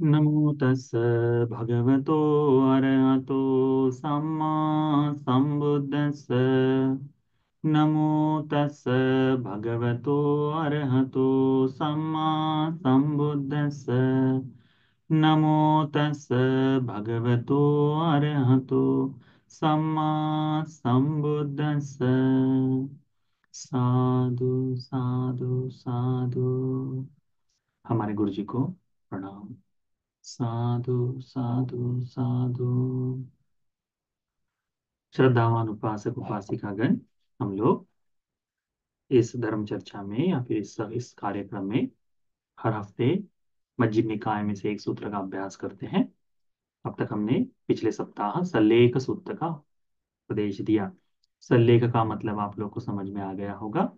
नमो तस् भगवतो अरहतो सम्मा सम्बुद्धस्स नमो तस् भगवतो अरहतो सम्मा नमो तस् भगवतो अरहतो सम्मा साधु साधु साधु। हमारे गुरु जी को प्रणाम। साधु साधु साधु। श्रद्धावान उपासक उपासिकागण हम लोग। इस धर्म चर्चा में या फिर इस इस कार्यक्रम में हर हफ़्ते मस्जिद निकाय में से एक सूत्र का अभ्यास करते हैं। अब तक हमने पिछले सप्ताह सल्लेख सूत्र का उपदेश दिया। सल्लेख का मतलब आप लोग को समझ में आ गया होगा।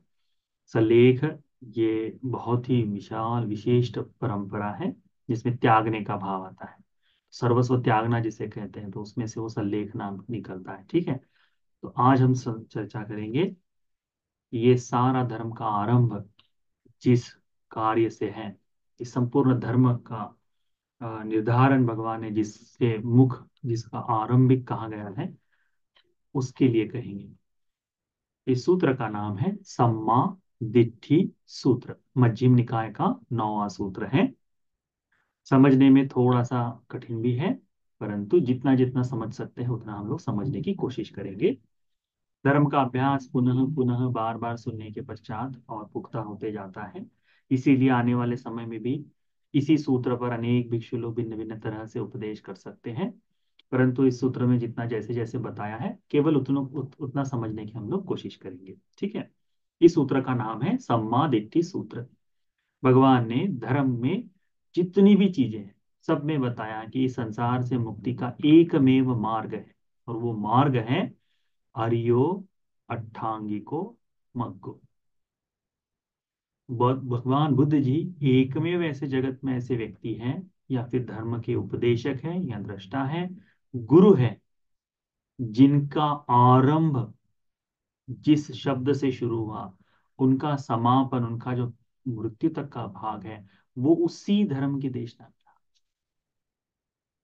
सल्लेख ये बहुत ही विशाल, विशिष्ट परंपरा है। जिसमें त्यागने का भाव आता है। सर्वस्व त्यागना जिसे कहते हैं तो उसमें से वो सल्लेख नाम निकलता है, ठीक है? तो आज हम चर्चा करेंगे ये सारा धर्म का आरंभ जिस कार्य से है, इस संपूर्ण धर्म का निर्धारण भगवान ने जिससे मुख, जिसका आरंभिक कहा गया है, उसके लिए कहेंगे। इस सूत्र का नाम है सम्मा दिट्ठी सूत्र मध्यम निकाय का नौवा सूत्र है। समझने में थोड़ा सा कठिन भी है परंतु जितना जितना समझ सकते हैं उतना हम लोग समझने की कोशिश करेंगे। धर्म का अभ्यास पुनः पुनः बार बार सुनने के पश्चात और पुख्ता होते जाता है। इसीलिए आने वाले समय में भी इसी सूत्र पर अनेक भिक्षु लोग भिन्न भिन्न तरह से उपदेश कर सकते हैं। परंतु इस सूत्र में जितना जैसे जैसे बताया है केवल उतना उत, उतना समझने की हम लोग कोशिश करेंगे। ठीक है? इस सूत्र का नाम है सम्मादिट्ठी सूत्र। भगवान ने धर्म में जितनी भी चीज़ें हैं सब में बताया कि संसार से मुक्ति का एकमेव मार्ग है, और वो मार्ग है हरियो अट्ठांगिको मग्गो। भगवान बुद्ध जी एकमेव ऐसे जगत में ऐसे व्यक्ति हैं, या फिर धर्म के उपदेशक हैं, या दृष्टा है, गुरु है, जिनका आरंभ जिस शब्द से शुरू हुआ, उनका समापन, उनका जो मृत्यु तक का भाग है वो उसी धर्म के देशना था।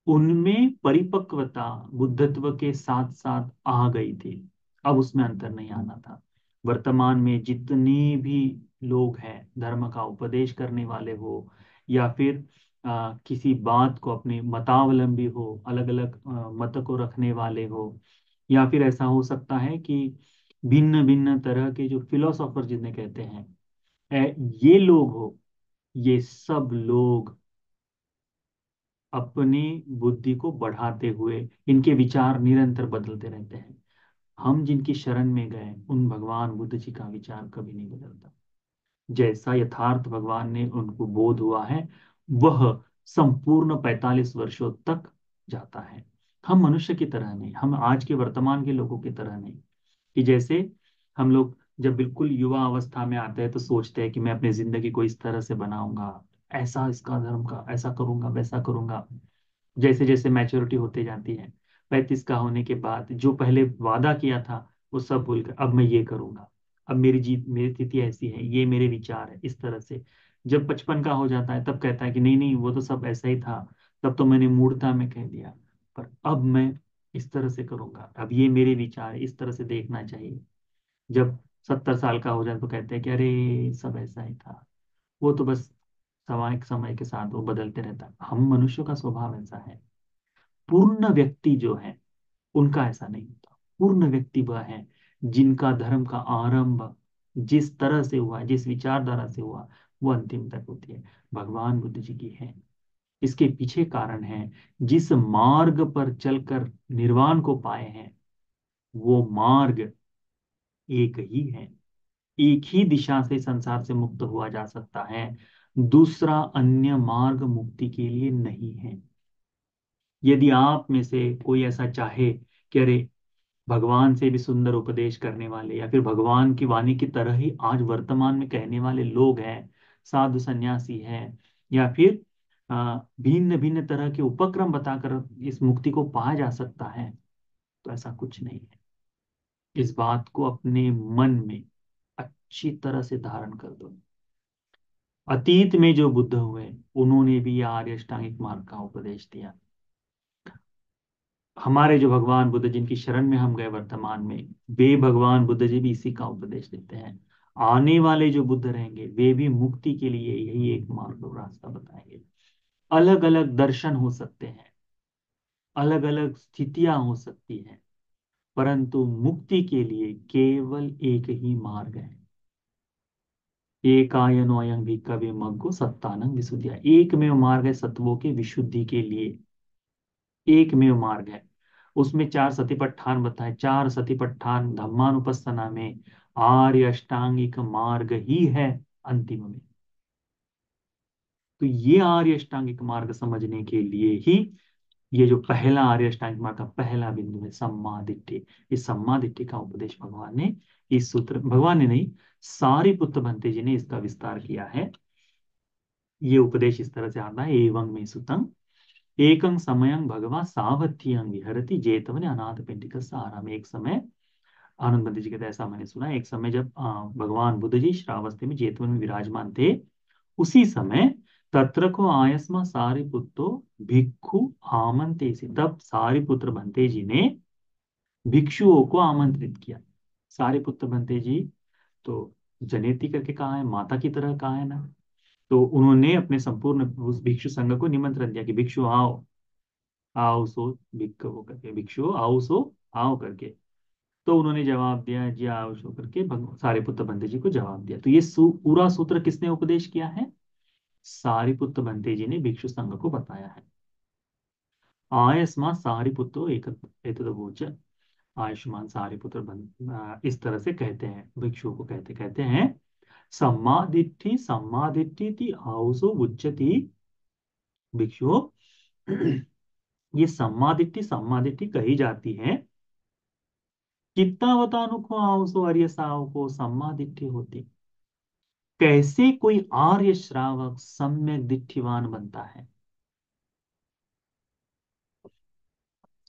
उनमें परिपक्वता बुद्धत्व के साथ साथ आ गई थी। अब उसमें अंतर नहीं आना था। वर्तमान में जितने भी लोग हैं धर्म का उपदेश करने वाले हो या फिर आ, किसी बात को अपने मतावलंबी हो अलग अलग मत को रखने वाले हो या फिर ऐसा हो सकता है कि भिन्न भिन्न तरह के जो फिलोसोफर जिन्हें कहते हैं ये लोग हो ये सब लोग अपनी बुद्धि को बढ़ाते हुए, इनके विचार निरंतर बदलते रहते हैं। हम जिनकी शरण में गए, उन भगवान बुद्ध जी का विचार कभी नहीं बदलता। जैसा यथार्थ भगवान ने उनको बोध हुआ है, वह संपूर्ण 45 वर्षों तक जाता है। हम मनुष्य की तरह नहीं, हम आज के वर्तमान के लोगों की तरह नहीं। कि जैसे हम लोग जब बिल्कुल युवा अवस्था में आते हैं तो सोचते हैं कि मैं अपनी ज़िंदगी को इस तरह से बनाऊँगा, ऐसा इसका धर्म का, ऐसा करूँगा, वैसा करूँगा। जैसे जैसे मैच्योरिटी होते जाती है, पैंतीस का होने के बाद जो पहले वादा किया था, वो सब भूल कर अब मैं ये करूँगा, अब मेरी जीत, मेरी स्थिति ऐसी है, ये मेरे विचार है, इस तरह से। जब पचपन का हो जाता है, तब कहता है कि नहीं नहीं, वो तो सब ऐसा ही था, तब तो मैंने मूर्ता में कह दिया, पर अब मैं इस तरह से करूँगा, अब ये मेरे विचार इस तरह से देखना चाहिए। जब सत्तर साल का हो जाए तो कहते हैं कि अरे, सब ऐसा ही था। वो तो बस समय समय के साथ वो बदलते रहता हम मनुष्यों का स्वभाव ऐसा है। पूर्ण व्यक्ति जो है, उनका ऐसा नहीं होता। पूर्ण व्यक्ति वह है जिनका धर्म का आरंभ जिस तरह से हुआ, जिस विचारधारा से हुआ, वो अंतिम तक होती है। भगवान बुद्ध जी की है। इसके पीछे कारण है, जिस मार्ग पर चलकर निर्वाण को पाए हैं, वो मार्ग एक ही है। एक ही दिशा से संसार से मुक्त हुआ जा सकता है। दूसरा अन्य मार्ग मुक्ति के लिए नहीं है। यदि आप में से कोई ऐसा चाहे कि अरे, भगवान से भी सुंदर उपदेश करने वाले या फिर भगवान की वाणी की तरह ही आज वर्तमान में कहने वाले लोग हैं, साधु सन्यासी हैं, या फिर भिन्न भिन्न तरह के उपक्रम बताकर इस मुक्ति को पाया जा सकता है तो ऐसा कुछ नहीं है। इस बात को अपने मन में अच्छी तरह से धारण कर दो। अतीत में जो बुद्ध हुए, उन्होंने भी आर्य अष्टांगिक मार्ग का उपदेश दिया। हमारे जो भगवान बुद्ध, जिनकी शरण में हम गए वर्तमान में, वे भगवान बुद्ध जी भी इसी का उपदेश देते हैं। आने वाले जो बुद्ध रहेंगे, वे भी मुक्ति के लिए यही एक मार्ग और रास्ता बताएँगे। अलग अलग दर्शन हो सकते हैं अलग अलग स्थितियाँ हो सकती हैं। परंतु मुक्ति के लिए केवल एक ही मार्ग है। एकायनो भी कवि मग्गो सत्तानंग विशुद्धिया। एक में मार्ग है सत्वों के विशुद्धि के लिए। एक में मार्ग है। उसमें चार सतीपट्ठान बताए। चार सतीपट्ठान धम्मानुपस्थना में आर्य अष्टांगिक मार्ग ही है अंतिम में। तो ये आर्य अष्टांगिक मार्ग समझने के लिए ही ये जो पहला आर्य अष्टांगिक मार्ग का पहला बिंदु है सम्मादिट्य इस सम्मादिट्य का उपदेश भगवान ने, इस सूत्र, भगवान ने नहीं, सारी पुत्र बनते जी ने इसका विस्तार किया है। ये उपदेश इस तरह से आता है, एवं में सुतंग एकं समयं भगवान सावध्यं विहरती, जेतवन अनाथ पिंडिक सारा। में एक समय, आनंद बंदी जी कहते ऐसा मैंने सुना एक समय जब भगवान बुद्ध जी श्रावस्ती में जेतवन में विराजमान थे, उसी समय तत्र को आयस्मा सारी पुत्रो भिक्षु आमंत्रे से तब सारी पुत्र बनते जी ने भिक्षुओं को आमंत्रित किया। सारे पुत्र बनते जी तो जनेती करके कहा है? माता की तरह कहा है ना? तो उन्होंने अपने संपूर्ण उस भिक्षु संघ को निमंत्रण दिया कि भिक्षु आओ। आओ सो भिक्ष करके, भिक्षु आओ सो, आओ करके। तो उन्होंने जवाब दिया, जी आओ सो करके सारे पुत्र बंते जी को जवाब दिया। तो ये पूरा सूत्र किसने उपदेश किया है? सारी पुत्र बंते जी ने भिक्षु संघ को बताया है। आयस्मा सारी पुत्र आयुष्मान सारी पुत्र बन इस तरह से कहते हैं भिक्षु को कहते कहते हैं सम्मादिट्ठी सम्मादिट्ठी थी आउसो उच्चती भिक्षु ये सम्मादिट्ठी सम्मादिट्ठी कही जाती है कितावतानुको आउसो आर्य को सम्मादिट्ठी होती। कैसे कोई आर्य श्रावक सम्यक दिट्ठिवान बनता है?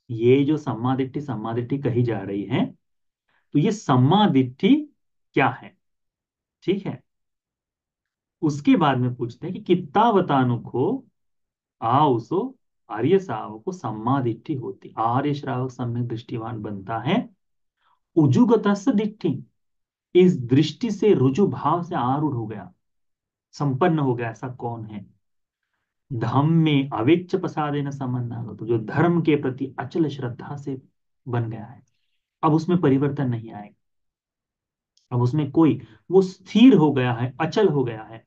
ये जो सम्मादिट्ठी सम्मादिट्ठी कही जा रही है तो ये सम्मादिट्ठी क्या है? ठीक है? उसके बाद में पूछते हैं कि कितना बतानुखो उसो आर्य श्रावक को सम्मादिट्ठी होती, आर्य श्रावक सम्यक दृष्टिवान बनता है उजुगत दिट्ठी। इस दृष्टि से रुजु भाव से आरूढ़ हो गया। संपन्न हो गया ऐसा कौन है? धम में अवेच्च प्रसाद संबंध तो जो धर्म के प्रति अचल श्रद्धा से बन गया है, अब उसमें परिवर्तन नहीं आएगा। अब उसमें कोई, वो स्थिर हो गया है, अचल हो गया है।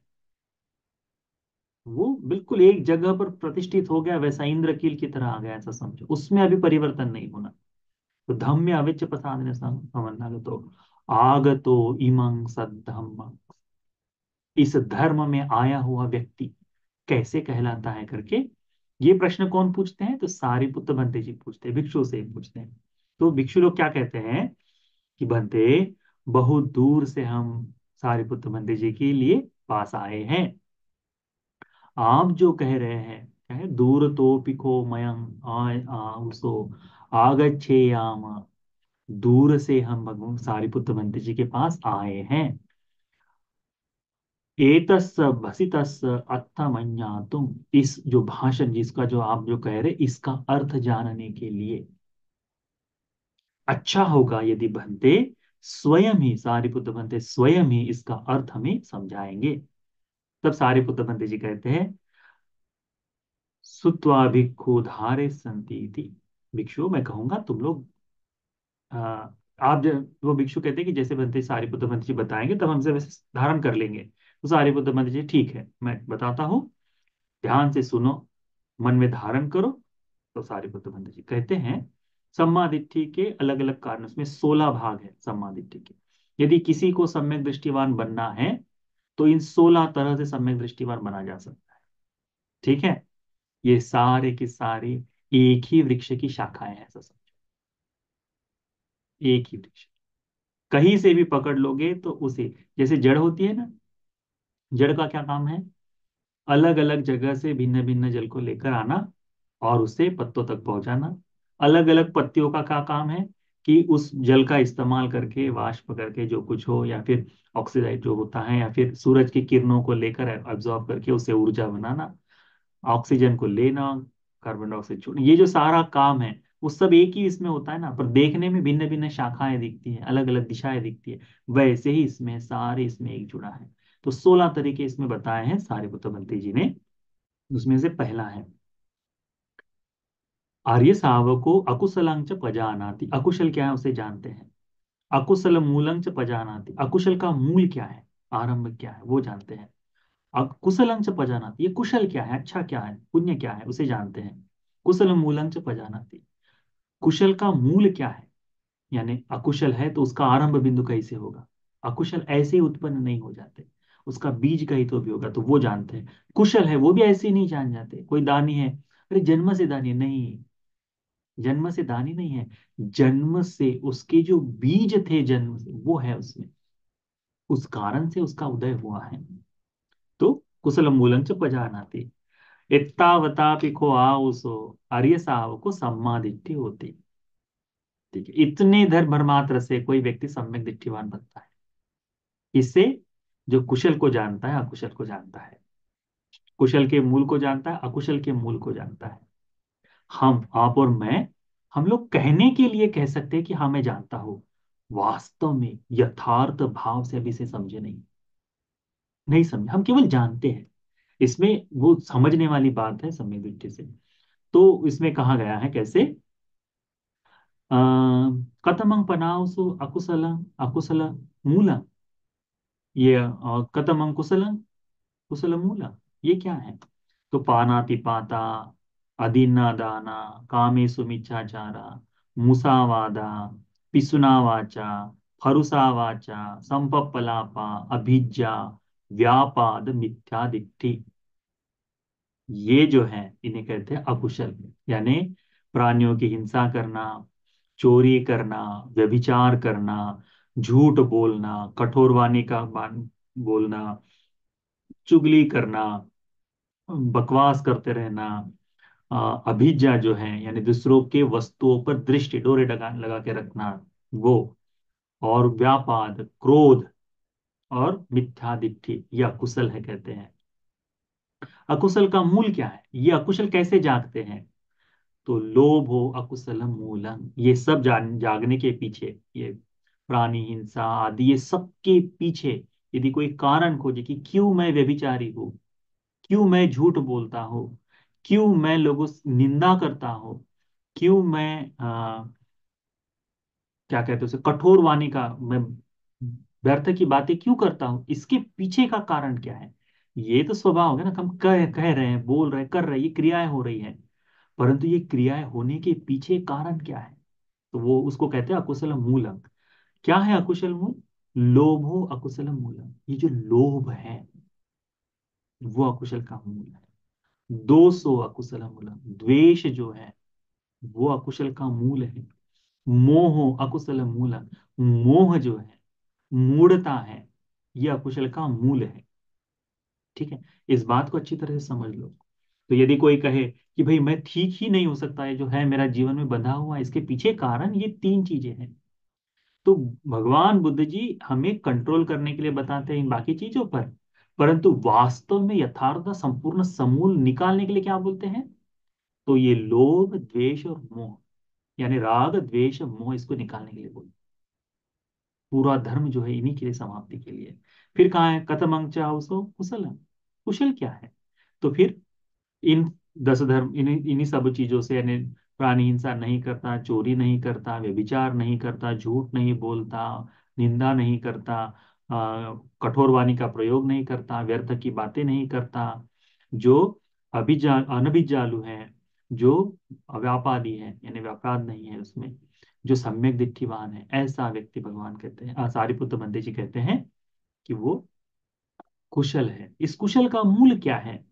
वो बिल्कुल एक जगह पर प्रतिष्ठित हो गया, वैसा इंद्रकील की तरह आ गया, ऐसा समझो। उसमें अभी परिवर्तन नहीं होना। तो धम में अविच्य प्रसाद समझना तो आगतो इमंग सद्धम इस धर्म में आया हुआ व्यक्ति कैसे कहलाता है करके ये प्रश्न कौन पूछते हैं? तो सारी पुत्र बनते जी पूछते हैं, भिक्षु से पूछते हैं। तो भिक्षु लोग क्या कहते हैं कि बनते, बहुत दूर से हम सारी पुत्र बनते जी के लिए पास आए हैं। आप जो कह रहे हैं क्या दूर तो पिको मयंग उसो, आगच्छेयाम। दूर से हम भगवान सारी पुत्र बनते जी के पास आए हैं। एतस भसितस तुम इस जो भाषण जिसका जो आप जो कह रहे इसका अर्थ जानने के लिए। अच्छा होगा यदि बनते स्वयं ही सारी पुत्र बनते स्वयं ही इसका अर्थ हमें समझाएँगे। तब सारे पुत्र बनते जी कहते हैं सुत्वा भिक्षु धारे संति भिक्षु, मैं कहूँगा, तुम लोग आप जब, वो भिक्षु कहते हैं कि जैसे बनते सारी मंत्री जी बताएँगे, तब हमसे वैसे धारण कर लेंगे। तो सारी पुत्र मंत्री जी, ठीक है, मैं बताता हूँ। ध्यान से सुनो, मन में धारण करो तो सारी पुत्र मंत्री जी कहते हैं सम्मादिट्ठी के अलग अलग कारण उसमें सोलह भाग है सम्मादिट्ठी के। यदि किसी को सम्यक दृष्टिवान बनना है तो इन सोलह तरह से सम्यक दृष्टिवान बना जा सकता है। ठीक है? ये सारे के सारे एक ही वृक्ष की शाखाएँ हैं समझो एक ही वृक्ष कहीं से भी पकड़ लोगे तो उसे, जैसे जड़ होती है ना, जड़ का क्या काम है? अलग अलग जगह से भिन्न भिन्न जल को लेकर आना और उसे पत्तों तक पहुंचाना। अलग अलग पत्तियों का क्या काम है? कि उस जल का इस्तेमाल करके, वाष्प करके जो कुछ हो या फिर ऑक्सीडाइज जो होता है या फिर सूरज की किरणों को लेकर एब्जॉर्ब करके उससे ऊर्जा बनाना ऑक्सीजन को लेना कार्बन डाइऑक्साइड छोड़ना, ये जो सारा काम है वो सब एक ही इसमें होता है ना, पर देखने में भिन्न भिन्न शाखाएँ दिखती हैं अलग अलग दिशाएँ दिखती है। वैसे ही इसमें, सारे इसमें एक जुड़ा है। तो सोलह तरीके इसमें बताए हैं सारे बुद्धवंती जी ने। उसमें से पहला है, आर्य सावको अकुशलंच पजानाति। अकुशल क्या है उसे जानते हैं? अकुशल मूलंच पजानाति। अकुशल का मूल क्या है? आरंभ क्या है? वो जानते हैं। कुशलंच पजानाति। ये कुशल क्या है? अच्छा क्या है? पुण्य क्या है? उसे जानते हैं। कुशल मूलंच पजानाति। कुशल का मूल क्या है? यानी अकुशल है तो उसका आरंभ बिंदु कैसे होगा? अकुशल ऐसे ही उत्पन्न नहीं हो जाते। उसका बीज कहीं तो भी होगा तो वो जानते हैं। कुशल है, वो भी ऐसे नहीं जान जाते। कोई दानी है? अरे जन्म से दानी नहीं। जन्म से दानी नहीं है। जन्म से उसके जो बीज थे जन्म से, वो है उसमें। उस कारण से उसका उदय हुआ है। तो कुशल मूलन से च पजानाती इत्तावता पिखो आओसो आर्य साव को सम्मादिट्ठी होती ठीक है, इतने धर भर मात्र से कोई व्यक्ति सम्यक दिट्ठीवान बनता है। इससे जो कुशल को जानता है, अकुशल को जानता है। कुशल के मूल को जानता है, अकुशल के मूल को जानता है। हम, आप और मैं, हम लोग कहने के लिए कह सकते हैं कि हाँ मैं जानता हूँ। वास्तव में यथार्थ भाव से अभी से समझे नहीं। नहीं समझे, हम केवल जानते हैं। इसमें वो समझने वाली बात है समय दृष्टि से। तो इसमें कहा गया है कैसे? कतमंग पनावसु अकुशल अकुशल मूल। ये कतमंग कुशल कुशल मूल। ये क्या है? तो पानाति पाता अदीनादाना कामेषु मिच्छाचारा, मुसावादा, पिसुनावाचा, फरुसावाचा संपपलापा अभिज्जा व्यापाद मिथ्यादिट्ठी ये जो है, इन्हें कहते हैं अकुशल। यानी प्राणियों की हिंसा करना, चोरी करना, व्यभिचार करना, झूठ बोलना कठोर वाणी का बोलना, चुगली करना, बकवास करते रहना अभिज्ञा जो है, यानी दूसरों के वस्तुओं पर दृष्टि, डोरे लगा लगा के रखना, वो। और व्यापाद, क्रोध और मिथ्यादिठि यह अकुशल है कहते हैं। अकुशल का मूल क्या है? ये अकुशल कैसे जागते हैं? तो लोभ हो अकुशल मूलम। ये सब जागने के पीछे ये प्राणी हिंसा आदि ये सब के पीछे यदि कोई कारण खोजे कि क्यों मैं व्यभिचारी हूँ? क्यों मैं झूठ बोलता हूँ? क्यों मैं लोगों से निंदा करता हूँ? क्यों मैं आ, क्या कहते उसे कठोर वाणी का मैं व्यर्थ की बातें क्यों करता हूँ? इसके पीछे का कारण क्या है? ये तो स्वभाव है ना हम कह कह रहे हैं, बोल रहे हैं, कर रहे हैं, ये क्रियाएँ हो रही हैं। परंतु ये क्रियाएँ होने के पीछे कारण क्या है? तो वो उसको कहते हैं अकुशल मूलम। क्या है अकुशल मूल? लोभो अकुशल मूलम। ये जो लोभ है, वो अकुशल का मूल है। दोषो अकुशल मूलम। द्वेष जो है, वो अकुशल का मूल है। मोह अकुशल मूल मोह जो है, मूढ़ता है, ये अकुशल का मूल है। ठीक है? इस बात को अच्छी तरह से समझ लो। तो यदि कोई कहे कि भाई मैं ठीक ही नहीं हो सकता है जो है मेरा जीवन में बंधा हुआ, इसके पीछे कारण ये तीन चीज़ें हैं। तो भगवान बुद्ध जी हमें कंट्रोल करने के लिए बताते हैं इन बाकी चीज़ों पर। परंतु वास्तव में यथार्थ संपूर्ण समूल निकालने के लिए क्या बोलते हैं? तो ये लोभ, द्वेष और मोह, यानी राग, द्वेष, मोह इसको निकालने के लिए बोलते पूरा धर्म जो है इन्हीं के लिए समाप्ति के लिए। फिर कहा है? कथम अंचा उसको कुशल कुशल क्या है? तो फिर इन दस धर्म, इन्हीं इन्हीं सब चीज़ों से यानी प्राणी हिंसा नहीं करता, चोरी नहीं करता, व्यभिचार नहीं करता, झूठ नहीं बोलता, निंदा नहीं करता कठोर वाणी का प्रयोग नहीं करता, व्यर्थ की बातें नहीं करता, जो अभिजा, अनभिजालु है, जो अव्यापादी है, यानी व्यापार नहीं है उसमें। जो सम्यक दिट्ठीवान है, ऐसा व्यक्ति भगवान कहते हैं सारिपुत्र बंदे जी कहते हैं कि वो कुशल है। इस कुशल का मूल क्या है?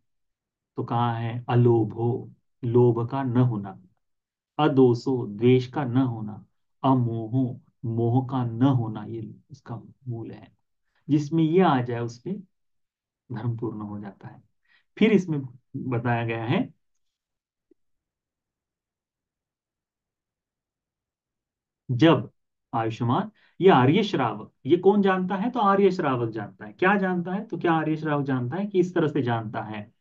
तो कहा है? अलोभो, लोभ का न होना, अदोषो, द्वेष का न होना, अमोहो, मोह का न होना, ये उसका मूल है। जिसमें ये आ जाए, उसमें धर्म पूर्ण हो जाता है। फिर इसमें बताया गया है जब आयुष्मान, ये आर्य श्रावक, ये कौन जानता है? तो आर्य श्रावक जानता है। क्या जानता है? तो क्या आर्य श्रावक जानता है कि इस तरह से जानता है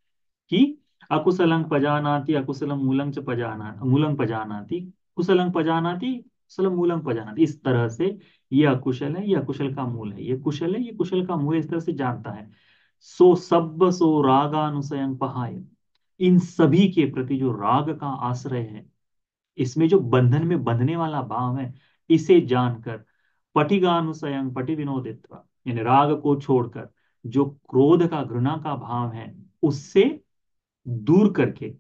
कि अकुशलं पजानाति अकुशलम मूलं च पजाना मूलं पजानाति कुशलं पजानाति कुशलम मूलं पजानाति। इस तरह से ये अकुशल है, ये अकुशल का मूल है, ये कुशल है, ये कुशल का मूल इस तरह से जानता है। सो सब सो रागानुसयं पहाय। इन सभी के प्रति जो राग का आश्रय है इसमें जो बंधन में बंधने वाला भाव है, इसे जानकर पटिगानुसयं पटि विनोदित्व यानी राग को छोड़कर जो क्रोध का, घृणा का भाव है, उससे दूर करके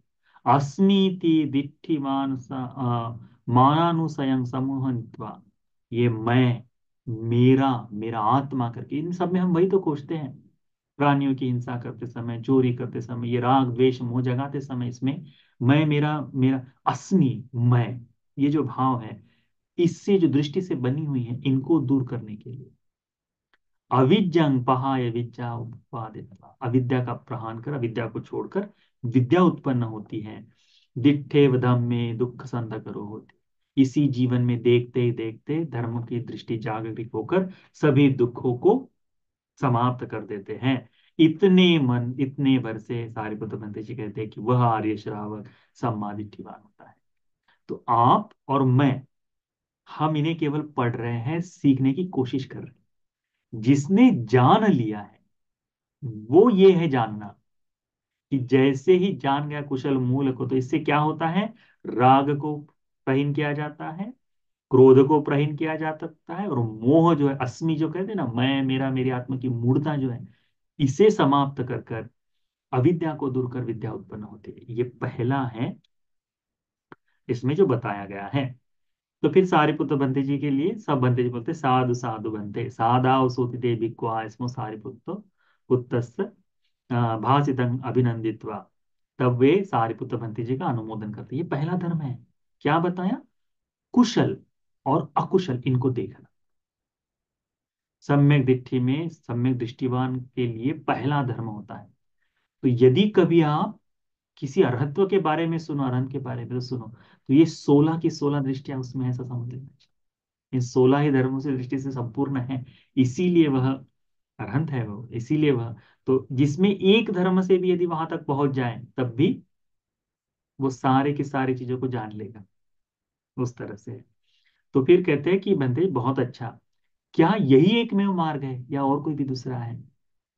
अस्मीति दिट्ठि मानानुसयं समूहत्वा ये मैं, मेरा मेरा आत्मा करके, इन सब में हम वही तो खोजते हैं। प्राणियों की हिंसा करते समय, चोरी करते समय, ये राग, द्वेष, मोह जगाते समय इसमें मैं, मेरा मेरा, अस्मि, मैं, ये जो भाव है, इससे जो दृष्टि से बनी हुई है, इनको दूर करने के लिए। अविद्यंग पहाय विद्या उत्पादित अविद्या का प्रहान कर, अविद्या को छोड़कर विद्या उत्पन्न होती है। दिठे धम में दुख संध करो होती। इसी जीवन में देखते ही देखते धर्म की दृष्टि जागृत होकर सभी दुखों को समाप्त कर देते हैं। इतने मन, इतने भर से सारे बुद्ध जी कहते हैं कि वह आर्य श्रावक सम्मादिठीवान होता है। तो आप और मैं, हम इन्हें केवल पढ़ रहे हैं, सीखने की कोशिश कर रहे हैं। जिसने जान लिया है, वो ये है जानना कि जैसे ही जान गया कुशल मूल को तो इससे क्या होता है? राग को प्रहीन किया जाता है क्रोध को प्रहीन किया जा सकता है और मोह जो है, अस्मि जो कहते हैं ना, मैं, मेरा, मेरी आत्मा की मूर्ता जो है, इसे समाप्त कर कर अविद्या को दूर कर विद्या उत्पन्न होती है। ये पहला है, इसमें जो बताया गया है। तो फिर सारे पुत्र बनते जी के लिए, सब बनते जी बोलते साधु साधु बनते साधा सोति दे भिक्वा इसमें सारिपुत्र पुत्र पुत्र भाषित अभिनंदित तब वे सारे पुत्र बंती जी का अनुमोदन करते ये पहला धर्म है। क्या बताया? कुशल। और अकुशल इनको देखना। सम्यक दृष्टि में, सम्यक दृष्टिवान के लिए पहला धर्म होता है। तो यदि कभी आप किसी अर्हत्व के बारे में सुनो अरहंत के बारे में तो सुनो तो ये सोलह की सोलह दृष्टियाँ उसमें ऐसा समझ लेना इन सोलह ही धर्मों से दृष्टि से संपूर्ण है, इसीलिए वह अरहंत है वो, इसीलिए वह। तो जिसमें एक धर्म से भी यदि वहाँ तक पहुँच जाए, तब भी वो सारे की सारी चीज़ों को जान लेगा, उस तरह से। तो फिर कहते हैं कि बंदे, बहुत अच्छा। क्या यही एक में मार्ग है या और कोई भी दूसरा है?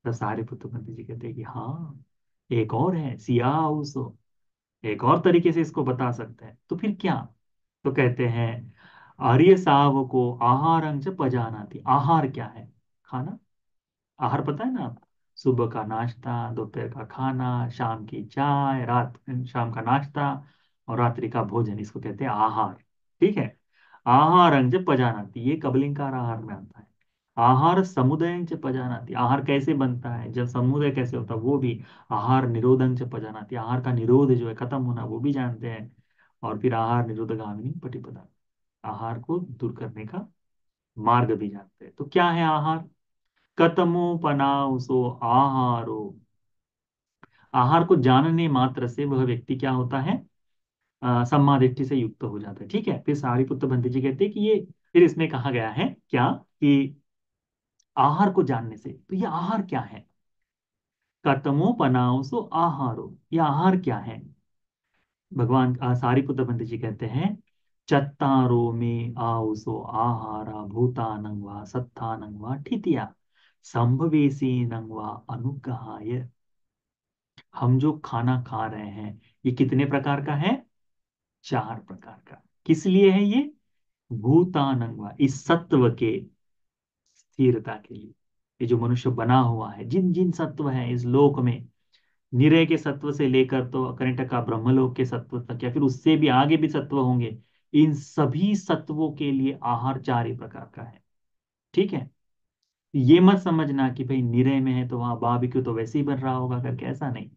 तो सारे पुत्र बंदे जी कहते हैं कि हाँ एक और है, सिया उसो। एक और तरीके से इसको बता सकते हैं। तो फिर क्या? तो कहते हैं, आर्य साव को आहार अंश पजाना थी, आहार क्या है? खाना? आहार पता है ना आप? सुबह का नाश्ता, दोपहर का खाना, शाम की चाय, रात, शाम का नाश्ता और रात्रि का भोजन, इसको कहते हैं आहार। ठीक है? आहार अंज पजानाती, ये कबलिंकार आहार में आता है। आहार समुदाय समुदय पजानाती, आहार कैसे बनता है, जब समुदय कैसे होता है, वो भी आहार निरोधन से पजानाती, आहार का निरोध जो है खत्म होना, वो भी जानते हैं। और फिर आहार निरोधगामिनी पटिपदा, आहार को दूर करने का मार्ग भी जानते हैं। तो क्या है आहार? कतमो पनाव कतमोपनाउसो आहारो। आहार को जानने मात्र से वह व्यक्ति क्या होता है? सम्मादिष्टि से युक्त हो जाता है। ठीक है? फिर सारी पुत्र बंदी जी कहते हैं कि ये, फिर इसमें कहा गया है क्या कि आहार को जानने से तो ये आहार क्या है? कतमोपनाउसो आहारो, ये आहार क्या है? भगवान सारी पुत्र बंदी जी कहते हैं, चत्तारो में आउसो आहारा भूतानंग वा सत्तानंग ठितिया संभवेशीनं व अनुग्रहाय। हम जो खाना खा रहे हैं, ये कितने प्रकार का है? चार प्रकार का। किस लिए है ये? भूतानंग इस सत्व के स्थिरता के लिए। ये जो मनुष्य बना हुआ है जिन जिन सत्व है इस लोक में, निरय के सत्व से लेकर तो कर्णटक ब्रह्मलोक के सत्व तक या फिर उससे भी आगे भी सत्व होंगे, इन सभी सत्वों के लिए आहार चार ही प्रकार का है। ठीक है? ये मत समझना कि भाई निरय में है तो वहाँ बाबिक्यू तो वैसे ही बन रहा होगा करके, ऐसा नहीं।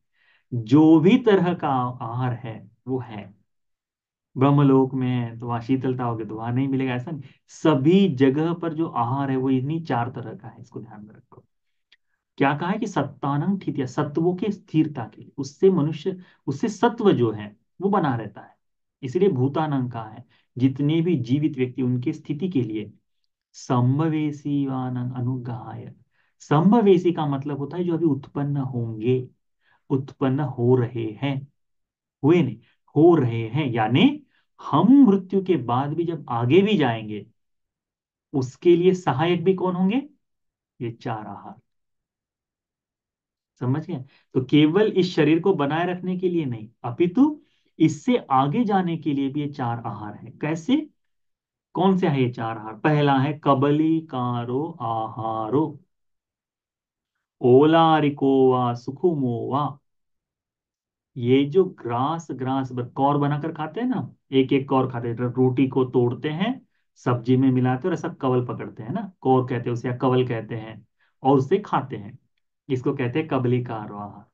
जो भी तरह का आहार है, वो है। ब्रह्मलोक में है तो वहाँ शीतलता होगी तो वहाँ नहीं मिलेगा, ऐसा नहीं। सभी जगह पर जो आहार है, वो इतनी चार तरह का है, इसको ध्यान में रखो। क्या कहा है कि सत्तानंग है, सत्वों के स्थिरता के लिए, उससे मनुष्य, उससे सत्व जो है, वो बना रहता है। इसलिए भूतानंग का है, जितने भी जीवित व्यक्ति उनके स्थिति के लिए, संभवेशी अनुग्रहाय। संभवेशी का मतलब होता है जो अभी उत्पन्न होंगे, उत्पन्न हो रहे हैं। हुए नहीं, हो रहे हैं, यानी हम मृत्यु के बाद भी जब आगे भी जाएँगे, उसके लिए सहायक भी कौन होंगे? ये चार आहार। समझ गए? तो केवल इस शरीर को बनाए रखने के लिए नहीं, अपितु इससे आगे जाने के लिए भी ये चार आहार है। कैसे? कौन से है ये चार आहार? पहला है कबली, कारो, आहारो। ओलारिको वा सुखुमो वा ये जो ग्रास ग्रास कौर बनाकर खाते हैं ना एक एक कौर खाते हैं, रोटी को तोड़ते हैं, सब्ज़ी में मिलाते हैं और ऐसा कवल पकड़ते हैं ना, कौर कहते हैं उसे या कवल कहते हैं, और उसे खाते हैं। इसको कहते हैं कबली का आहार।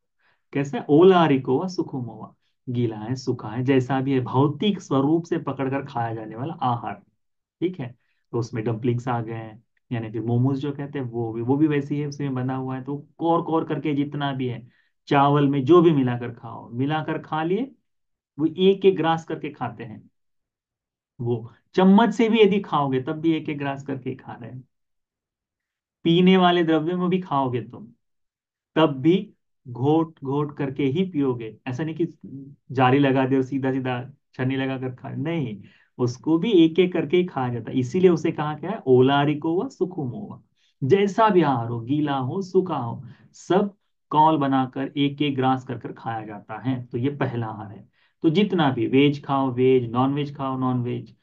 कैसे? ओलारिको व सुखुमोवा गीला है सूखा है जैसा भी है, भौतिक स्वरूप से पकड़कर खाया जाने वाला आहार। ठीक है? तो उसमें डम्पलिंग्स आ गए हैं, यानी फिर मोमोज जो कहते हैं, वो भी वो भी वैसी है उसमें बना हुआ है तो कौर कौर करके जितना भी है चावल में जो भी मिलाकर खाओ, मिलाकर खा लिए, वो एक एक ग्रास करके खाते हैं। वो चम्मच से भी यदि खाओगे, तब भी एक एक ग्रास करके खा रहे हैं। पीने वाले द्रव्य में भी खाओगे तुम, तब भी घोट घोट करके ही पियोगे। ऐसा नहीं कि जारी लगा दे और सीधा सीधा छन्नी लगा कर खा, नहीं, उसको भी एक एक करके ही खाया जाता है। इसीलिए उसे कहा क्या है, ओलारिको व सुखुमो जैसा भी आहार हो, गीला हो, सूखा हो, सब कौल बनाकर एक एक ग्रास कर कर खाया जाता है। तो ये पहला आहार है। तो जितना भी वेज खाओ, वेज नॉन वेज खाओ नॉन वेज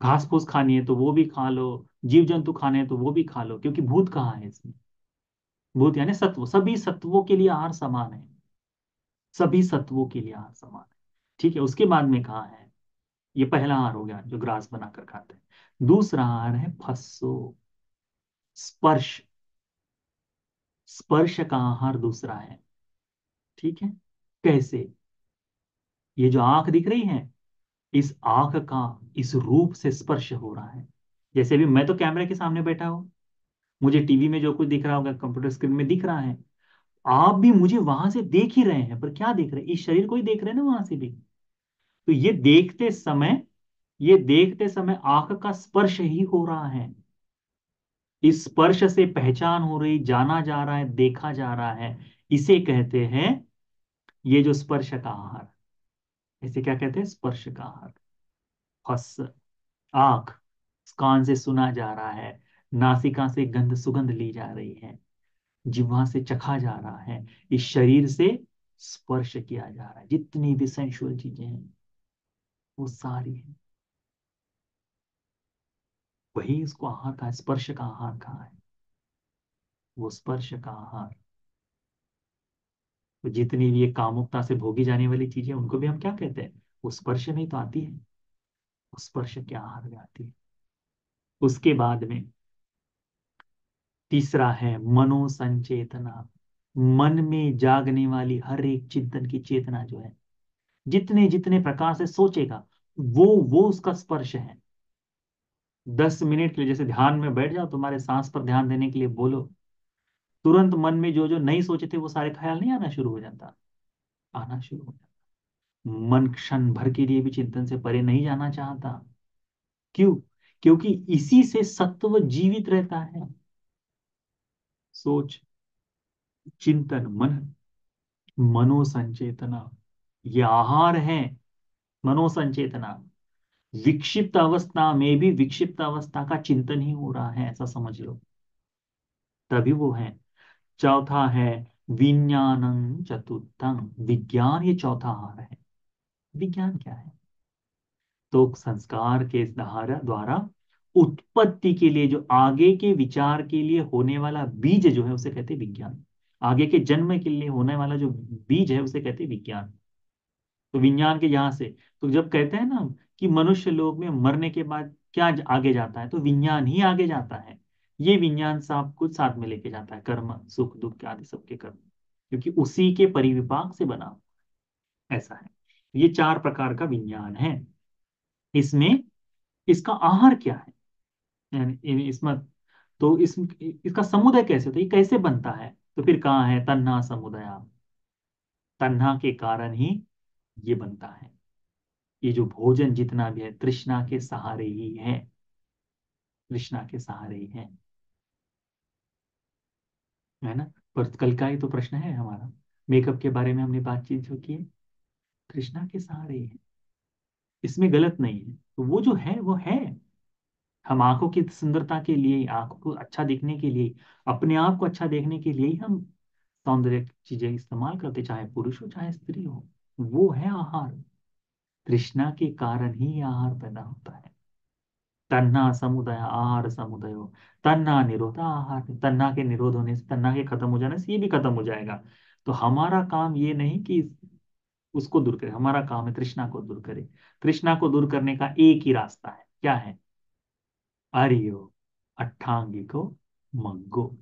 घास फूस खानी है तो वो भी खा लो जीव जंतु खाने हैं तो वो भी खा लो, क्योंकि भूत कहाँ है इसमें? भूत यानी सत्व, सभी सत्वों के लिए आहार समान है। सभी सत्वों के लिए आहार समान है। ठीक है, उसके बाद में कहा है? ये पहला आहार हो गया जो ग्रास बनाकर खाते हैं। दूसरा आहार है फस्सो स्पर्श। स्पर्श का आहार दूसरा है। ठीक है? कैसे? ये जो आँख दिख रही है, इस आँख का, इस रूप से स्पर्श हो रहा है। जैसे भी मैं तो कैमरे के सामने बैठा हूँ। मुझे टीवी में जो कुछ दिख रहा होगा, कंप्यूटर स्क्रीन में दिख रहा है। आप भी मुझे वहाँ से देख ही रहे हैं, पर क्या देख रहे हैं? इस शरीर को ही देख रहे हैं ना वहाँ से भी। तो ये देखते समय, ये देखते समय आँख का स्पर्श ही हो रहा है। इस स्पर्श से पहचान हो रही, जाना जा रहा है, देखा जा रहा है, इसे कहते हैं ये जो स्पर्श का आहार। इसे क्या कहते हैं? स्पर्श का आहार। फस, आँख, कान से सुना जा रहा है, नासिका से गंध सुगंध ली जा रही है, जिह्वा से चखा जा रहा है, इस शरीर से स्पर्श किया जा रहा है। जितनी भी सेंशुअल चीज़ें हैं, वो सारी है। वही इसको आहार का स्पर्श का आहार कहा है। वो स्पर्श का आहार। तो जितनी भी ये कामुकता से भोगी जाने वाली चीज़ें, उनको भी हम क्या कहते हैं? वो स्पर्श में तो आती है। वो स्पर्श के आहार में आती है। उसके बाद में तीसरा है मनो संचेतना मन में जागने वाली हर एक चिंतन की चेतना जो है, जितने जितने प्रकार से सोचेगा, वो वो उसका स्पर्श है। दस मिनट के लिए, जैसे ध्यान में बैठ जाओ, तुम्हारे सांस पर ध्यान देने के लिए बोलो। तुरंत मन में जो जो नहीं सोचे थे, वो सारे ख्याल नहीं आना शुरू हो जाता। आना शुरू हो जाता। मन क्षण भर के लिए भी चिंतन से परे नहीं जाना चाहता। क्यों? क्योंकि इसी से सत्व जीवित रहता है। सोच, चिंतन, मन, मनोसंचेतना। ये आहार है, मनोसंचेतना। विक्षिप्त अवस्था में भी विक्षिप्त अवस्था का चिंतन ही हो रहा है, ऐसा समझ लो। तभी वो है। चौथा है, विज्ञान चतुर्थं। विज्ञान ये चौथा आहार है। विज्ञान क्या है? तो संस्कार के द्वारा उत्पत्ति के लिए, जो आगे के विचार के लिए होने वाला बीज जो है, उसे कहते हैं विज्ञान। आगे के जन्म के लिए होने वाला जो बीज है, उसे कहते हैं विज्ञान। तो विज्ञान के यहाँ से तो जब कहते हैं ना कि मनुष्य लोग में मरने के बाद क्या आगे जाता है? तो विज्ञान ही आगे जाता है। ये विज्ञान सब कुछ साथ में लेके जाता है, कर्म, सुख, दुख आदि सबके कर्म। क्योंकि उसी के परिविपाक से बना ऐसा है। ये चार प्रकार का विज्ञान है। इसमें इसका आहार क्या है? इसमें तो इस, इसका समुदाय कैसे होता है? ये कैसे बनता है? तो फिर कहा है? तन्हा समुदाय। तन्हा के कारण ही ये बनता है। ये जो भोजन जितना भी है, तृष्णा के सहारे ही है। तृष्णा के सहारे ही है। है ना? पर कल का ही तो प्रश्न है हमारा। मेकअप के बारे में हमने बातचीत जो की है, तृष्णा के सहारे ही है। इसमें गलत नहीं है। तो वो जो है, वो है। हम आँखों की सुंदरता के लिए, आँखों को अच्छा देखने के लिए, अपने आप को अच्छा देखने के लिए ही हम सौंदर्य चीज़ें इस्तेमाल करते, चाहे पुरुष हो, चाहे स्त्री हो। वो है आहार। तृष्णा के कारण ही आहार पैदा होता है। तन्ना समुदाय, आहार समुदाय, तन्ना निरोध, आहार, तन्ना के निरोध होने से, तन्ना के खत्म हो जाने से ये भी खत्म हो जाएगा। तो हमारा काम ये नहीं कि उसको दूर करे, हमारा काम है तृष्णा को दूर करे। तृष्णा को दूर करने का एक ही रास्ता है, क्या है? अरियो, अट्ठांगिको मग्गो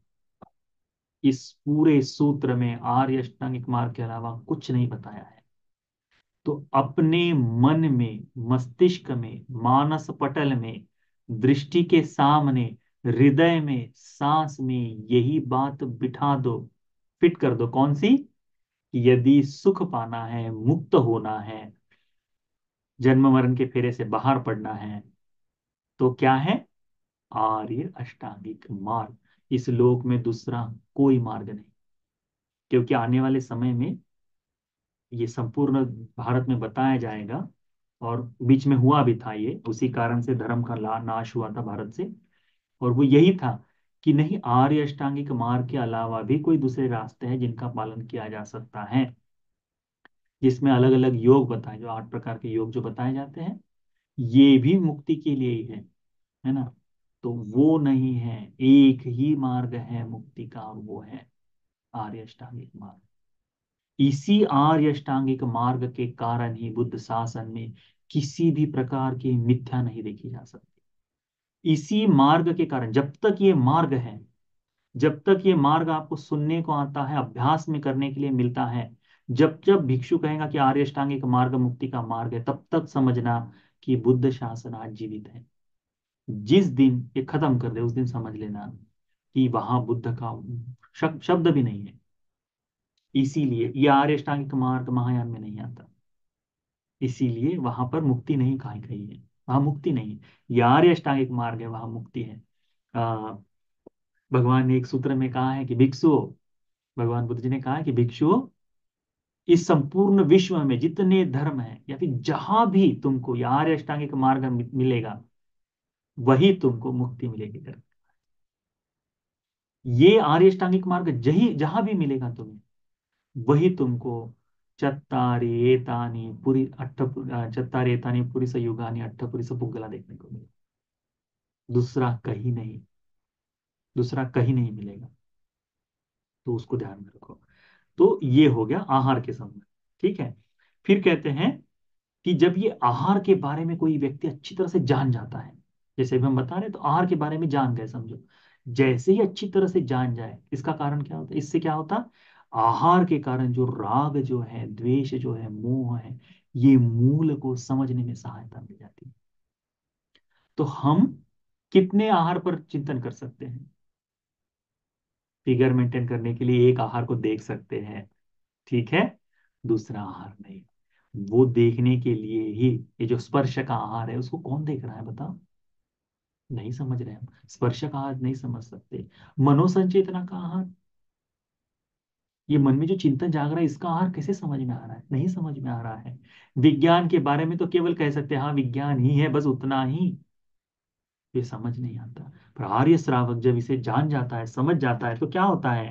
इस पूरे सूत्र में आर्य अष्टांगिक मार्ग के अलावा कुछ नहीं बताया है। तो अपने मन में, मस्तिष्क में, मानस पटल में, दृष्टि के सामने, हृदय में, सांस में यही बात बिठा दो, फिट कर दो। कौन सी? यदि सुख पाना है, मुक्त होना है, जन्म मरण के फेरे से बाहर पड़ना है तो क्या है? आर्य अष्टांगिक मार्ग। इस लोक में दूसरा कोई मार्ग नहीं, क्योंकि आने वाले समय में ये संपूर्ण भारत में बताया जाएगा और बीच में हुआ भी था ये, उसी कारण से धर्म का नाश हुआ था भारत से। और वो यही था कि नहीं, आर्य अष्टांगिक मार्ग के अलावा भी कोई दूसरे रास्ते हैं जिनका पालन किया जा सकता है। जिसमें अलग अलग योग बताए, जो आठ प्रकार के योग जो बताए जाते हैं, ये भी मुक्ति के लिए ही है है ना? तो वो नहीं है, एक ही मार्ग है मुक्ति का और वो है आर्य अष्टांगिक मार्ग। इसी आर्य अष्टांगिक मार्ग के कारण ही बुद्ध शासन में किसी भी प्रकार की मिथ्या नहीं देखी जा सकती। इसी मार्ग के कारण, जब तक ये मार्ग है, जब तक ये मार्ग आपको सुनने को आता है, अभ्यास में करने के लिए मिलता है, जब जब भिक्षु कहेगा कि आर्य अष्टांगिक मार्ग मुक्ति का मार्ग है, तब तक समझना कि बुद्ध शासन आज जीवित है। जिस दिन ये खत्म कर दे, उस दिन समझ लेना कि वहाँ बुद्ध का शब्द भी नहीं है। इसीलिए ये आर्य अष्टांगिक मार्ग महायान में नहीं आता। इसीलिए वहाँ पर मुक्ति नहीं कही गई है? वहाँ मुक्ति नहीं है। ये आर्य अष्टांगिक मार्ग है वहाँ मुक्ति है। आ, भगवान ने एक सूत्र में कहा है कि भिक्षु भगवान बुद्ध जी ने कहा है कि भिक्षु इस संपूर्ण विश्व में जितने धर्म है या फिर जहाँ भी तुमको ये आर्य अष्टांगिक मार्ग मिलेगा वही तुमको मुक्ति मिलेगी। ये आर्य अष्टांगिक मार्ग जही जहाँ भी मिलेगा तुम्हें वही तुमको चत्तारी एतानी पूरी अट्ठ चत्तारी एतानी पूरी सयुगानी अट्ठपुरी पुगला देखने को मिलेगा। दूसरा कहीं नहीं, दूसरा कहीं नहीं मिलेगा। तो उसको ध्यान में रखो। तो ये हो गया आहार के संबंध, ठीक है? फिर कहते हैं कि जब ये आहार के बारे में कोई व्यक्ति अच्छी तरह से जान जाता है, जैसे भी हम बता रहे तो आहार के बारे में जान गए, समझो। जैसे ही अच्छी तरह से जान जाए, इसका कारण क्या होता है? इससे क्या होता? आहार के कारण जो राग जो है, द्वेष जो है, मोह है, ये मूल को समझने में सहायता मिल जाती है। तो हम कितने आहार पर चिंतन कर सकते हैं? फिगर मेंटेन करने के लिए एक आहार को देख सकते हैं, ठीक है? दूसरा आहार नहीं। वो देखने के लिए ही ये जो स्पर्श का आहार है, उसको कौन देख रहा है बताओ? नहीं समझ रहे हम। स्पर्श का आहार नहीं समझ सकते। मनोसंचेतना का आहार? ये मन में जो चिंतन जाग रहा है, इसका आहार कैसे समझ में आ रहा है? नहीं समझ में आ रहा है। विज्ञान के बारे में तो केवल कह सकते हैं हाँ विज्ञान ही है, बस उतना ही। ये समझ नहीं आता। पर आर्य श्रावक जब इसे जान जाता है, समझ जाता है तो क्या होता है?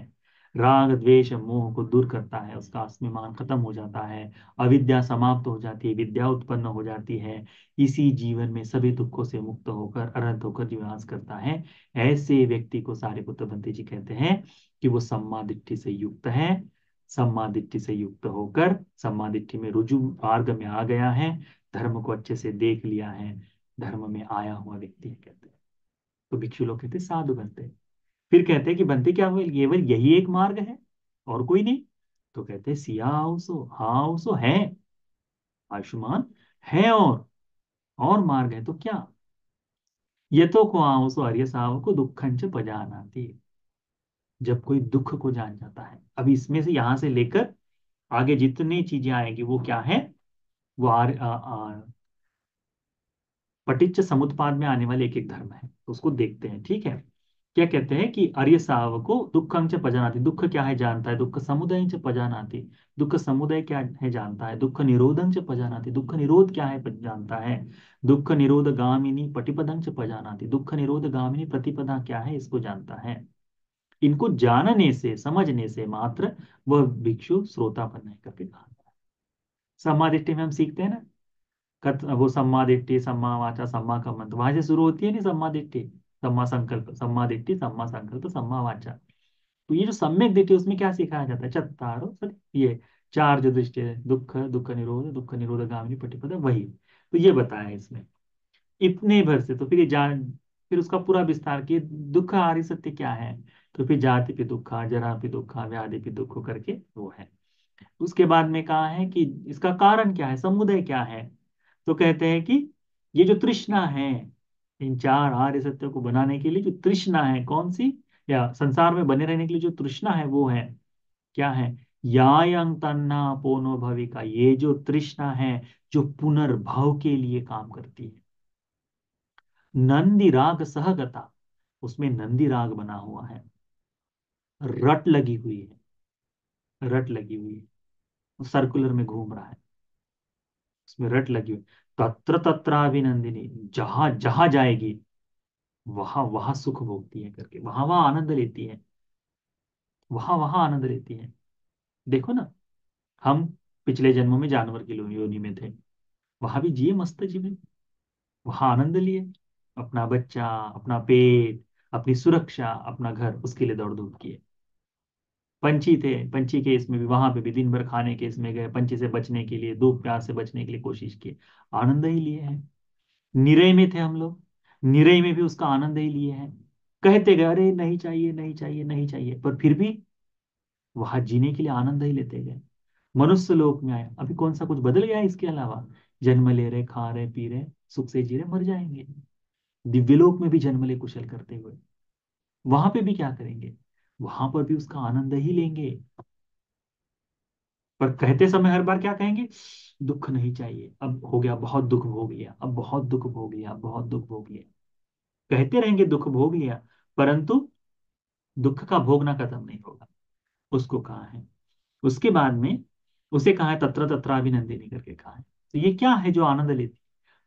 राग, द्वेष, मोह को दूर करता है, उसका अस्मिमान खत्म हो जाता है, अविद्या समाप्त हो जाती है, विद्या उत्पन्न हो जाती है। इसी जीवन में सभी दुखों से मुक्त होकर अरहत होकर निवास करता है। ऐसे व्यक्ति को सारे पुत्र बंते जी कहते हैं कि वो सम्मा दिट्ठी से युक्त है। सम्मा दिट्ठी से युक्त होकर, सम्मा दिट्ठी में रुजु मार्ग में आ गया है, धर्म को अच्छे से देख लिया है, धर्म में आया हुआ व्यक्ति कहते हैं। तो भिक्षु लोग कहते साधु बनते फिर कहते हैं कि बनते क्या हुए? केवल यही एक मार्ग है और कोई नहीं। तो कहते हैं सिया उसो हाँ उसो है। आयुष्मान है और और मार्ग है तो क्या? ये तो को आओ आर्य साव को दुखंच पजानाती। जब कोई दुख को जान जाता है अब इसमें से यहाँ से लेकर आगे जितनी चीज़ें आएगी वो क्या है? वो आर, आ, आ, पटिच्च समुत्पाद में आने वाले एक एक धर्म है। तो उसको देखते हैं ठीक है? क्या कहते हैं कि आर्य सावको दुखं च पजानाति। दुख क्या है जानता है? दुख समुदय च पजानाति। दुख समुदाय क्या है जानता है? दुख निरोधं च पजानाति। दुख निरोध क्या है जानता है? दुख निरोध गामिनी पटिपदं च पजानाति। दुख निरोध गामिनी प्रतिपदा क्या है? इसको जानता है। इनको जानने से, समझने से मात्र वह भिक्षु श्रोता बनने करके कहा समाधिष्टि में हम सीखते हैं ना? कत, वो सम्मा दिट्ठी सम्मा वाचा, सम्मा का मंत्र। वहाँ से शुरू होती है नहीं सम्मा दिट्ठी सम्मा संकल्प, सम्मा दिट्ठी सम्मा संकल्प, सम्मा वाचा। तो ये जो सम्यक दिट्ठी उसमें क्या सिखाया जाता है? चत्तारो, सर, ये चार जो दृष्टि है दुख दुख निरोध दुख निरोध गामिनी पटिपद, वही। तो ये बताया इसमें। इतने भर से तो फिर ये जान फिर उसका पूरा विस्तार किए, दुख आर्य सत्य क्या है? तो फिर जाति पे दुखा, जरा पे दुखा, व्याधि पे दुख करके वो है। उसके बाद में कहा है कि इसका कारण क्या है? समुदाय क्या है? तो कहते हैं कि ये जो तृष्णा है इन चार आर्य सत्य को बनाने के लिए जो तृष्णा है, कौन सी? या संसार में बने रहने के लिए जो तृष्णा है, वो है, क्या है? तन्ना पोनो भविका, ये जो तृष्णा है, जो पुनर्भव के लिए काम करती है। नंदी राग सहगता, उसमें नंदी राग बना हुआ है। रट लगी हुई है, रट लगी हुई है सर्कुलर में घूम रहा है, उसमें रट लगी हुई तत्र तत्राभिनंदिनी, जहाँ जहाँ जाएगी, वहाँ वहाँ सुख भोगती है करके, वहाँ वहाँ आनंद लेती है। वहाँ वहाँ आनंद लेती है। देखो ना, हम पिछले जन्मों में जानवर की योनि में थे। वहाँ भी जिए मस्त जीवन। वहाँ आनंद लिए। अपना बच्चा, अपना पेट, अपनी सुरक्षा, अपना घर, उसके लिए दौड़ धूप किए। पंछी थे, पंछी केस में भी, वहाँ पे भी दिन भर खाने के इसमें गए, पंछी से बचने के लिए धूप प्यास से बचने के लिए कोशिश की आनंद ही लिए हैं। निरय में थे हम लोग, निरय में भी उसका आनंद ही लिए हैं। कहते गए, अरे, नहीं चाहिए नहीं चाहिए नहीं चाहिए। पर फिर भी वहाँ जीने के लिए आनंद ही लेते गए। मनुष्य लोक में आए। अभी कौन सा कुछ बदल गया इसके अलावा? जन्म ले रहे, खा रहे, पी रहे, सुख से जी रहे, मर जाएँगे। दिव्यलोक में भी जन्म ले कुशल करते हुए। वहाँ पे भी क्या करेंगे? वहाँ पर भी उसका आनंद ही लेंगे। पर कहते समय हर बार क्या कहेंगे? दुख नहीं चाहिए। अब हो गया, बहुत दुख भोग लिया। अब बहुत दुख भोग लिया, बहुत दुख भोग लिया। कहते रहेंगे, दुख भोग लिया, परंतु दुख का भोगना खत्म नहीं होगा। उसको कहा है? उसके बाद में उसे कहा है? तत्र तत्र अभिनंदिनी करके कहा है? तो ये क्या है जो आनंद लेती?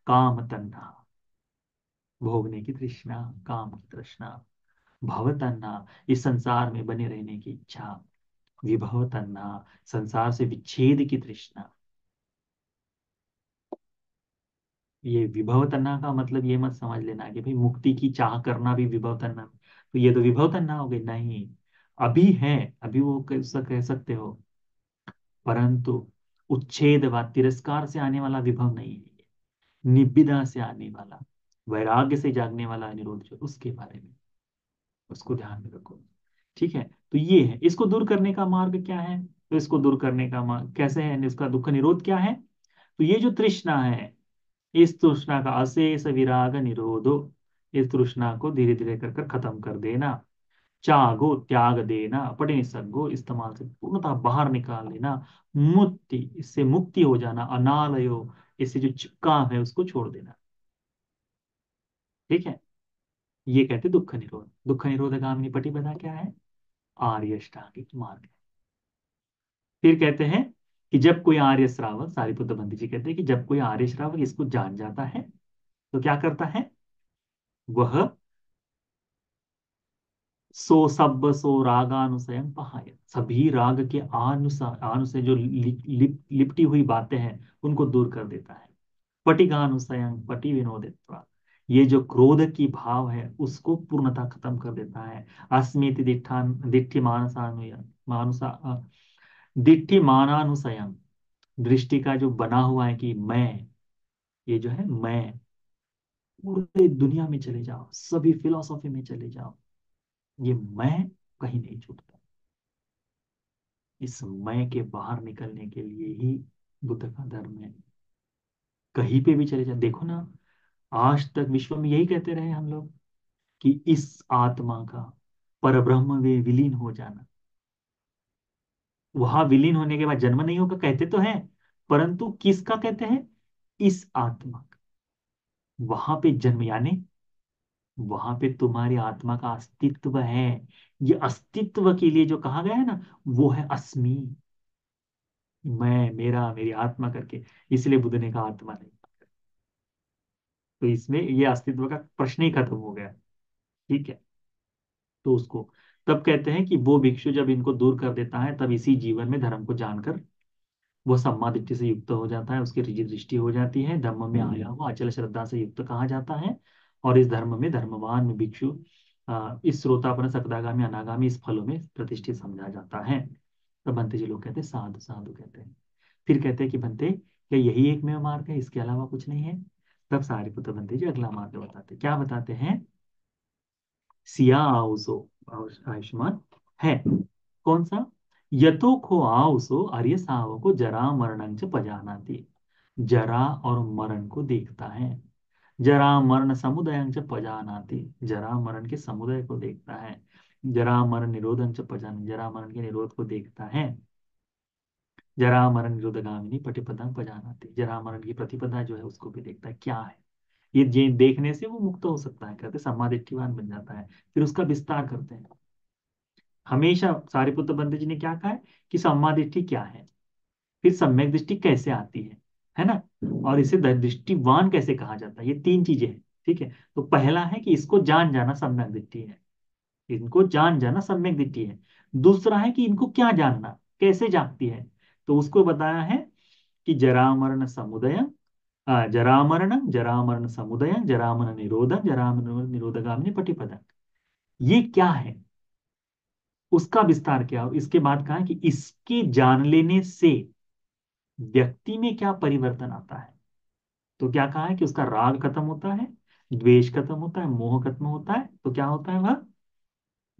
काम तन्ना भोगने की तृष्णा, काम की तृष्णा। भव तन्ना इस संसार में बने रहने की इच्छा। विभव तन्ना संसार से विच्छेद की तृष्णा। ये विभव तन्ना का मतलब ये मत समझ लेना कि भाई मुक्ति की चाह करना भी विभव तन्ना तो ये तो विभव तन्ना हो गई। नहीं, अभी है, अभी वो कह सकते हो। परंतु उच्छेद व तिरस्कार से आने वाला विभव नहीं है। निबिदा से आने वाला, वैराग्य से जागने वाला अनिरोध जो, उसके बारे में। उसको ध्यान में रखो। ठीक है? तो ये है, इसको दूर करने का मार्ग क्या है? तो इसको दूर करने का मार्ग कैसे है? इसका दुख निरोध क्या है? तो ये जो तृष्णा है, इस तृष्णा का अशेष विराग निरोधो। इस तृष्णा को धीरे धीरे कर कर खत्म कर देना। चागो त्याग देना पटे निसर्गो इस्तेमाल से पूर्णतः बाहर निकाल लेना मुक्ति, इससे मुक्ति हो जाना, अनालयो, इससे जो चिपका है उसको छोड़ देना। ठीक है? ये कहते दुख निरोध। दुख निरोध गामिनी पटिपदा क्या है? आर्य अष्टांगिक मार्ग। है फिर कहते हैं कि जब कोई आर्य श्रावक सारिपुत्र बंदी जी कहते हैं कि जब कोई आर्य श्रावक इसको जान जाता है तो क्या करता है? वह सो सब सो रागानुसयम पहाय। सभी राग के अनुसार अनुसय जो लिप, लिप, लिपटी हुई बातें हैं उनको दूर कर देता है। पटिगानुसयम पटी विनोदित्वा ये जो क्रोध की भाव है, उसको पूर्णता खत्म कर देता है। अस्मित दिठान दिट्ठी मानसानुय मानुसा दिट्ठी मानानुसयम दृष्टि का जो बना हुआ है कि मैं, ये जो है मैं, पूरे दुनिया में चले जाओ, सभी फिलोसॉफी में चले जाओ, ये मैं कहीं नहीं छूटता। इस मैं के बाहर निकलने के लिए ही बुद्ध का धर्म है। कहीं पे भी चले जाओ, देखो ना आज तक विश्व में यही कहते रहे हम लोग कि इस आत्मा का पर ब्रह्म में विलीन हो जाना। वहाँ विलीन होने के बाद जन्म नहीं होगा, कहते तो हैं, परंतु किसका कहते हैं? इस आत्मा का। वहाँ पे जन्म, यानी वहाँ पे तुम्हारी आत्मा का अस्तित्व है। ये अस्तित्व के लिए जो कहा गया है ना, वो है अस्मी। मैं, मेरा, मेरी आत्मा करके, इसलिए बुद्ध ने कहा आत्मा नहीं। तो इसमें ये अस्तित्व का प्रश्न ही खत्म हो गया। ठीक है? तो उसको तब कहते हैं कि वो भिक्षु जब इनको दूर कर देता है तब इसी जीवन में धर्म को जानकर वो सम्मा दृष्टि से युक्त हो जाता है उसकी रिजि दृष्टि हो जाती है धर्म में आया हुआ अचल श्रद्धा से युक्त कहा जाता है और इस धर्म में धर्मवान में भिक्षु इस श्रोतापन सकदागामी अनागामी इस फलों में प्रतिष्ठित समझा जाता है। तो बनते जी लोग कहते हैं साधु साधु कहते हैं। फिर कहते हैं कि बनते क्या यही एक में मार्ग है? इसके अलावा कुछ नहीं है। तब सारे पुत्र बनते जी अगला मार्ग बताते क्या बताते हैं? सिया आओसो आयुष्मान है। कौन सा? यतो खो आओसो, आर्य साव को जरा मरण पजानाती। जरा और मरण को देखता है। जरा मरण समुदाय पजानाती। जरा मरण के समुदाय को देखता है। जरा मरण निरोधन च पजान, जरा मरण के निरोध को देखता है। जरा मरण निरोधगामिनी पटिपदा पजानाती। जरा मरण की प्रतिपदा जो है, उसको भी देखता है, क्या है? ये देखने से वो मुक्त हो सकता है, कहते समाधिष्ठिवान बन जाता है। फिर उसका विस्तार करते हैं। हमेशा सारिपुत्र बंद जी ने क्या कहा है कि समाधिष्ठि क्या है? फिर सम्यक दृष्टि कैसे आती है? है ना? और इसे दृष्टिवान कैसे कहा जाता है? ये तीन चीज़ें हैं, ठीक है? तो पहला है कि इसको जान जाना सम्यक दृष्टि है। इनको जान जाना सम्यक दृष्टि है। दूसरा है कि इनको क्या जानना, कैसे जानती है? तो उसको बताया है कि जरा मरण समुदय जरामरण जरामरण समुदय, जरामरण निरोध जरामरण निरोधगामिनी पटिपद ये क्या है? उसका विस्तार क्या? और इसके बाद कहा कि इसके जान लेने से व्यक्ति में क्या परिवर्तन आता है? तो क्या कहा है कि उसका राग खत्म होता है, द्वेष खत्म होता है, मोह खत्म होता है तो क्या होता है वह?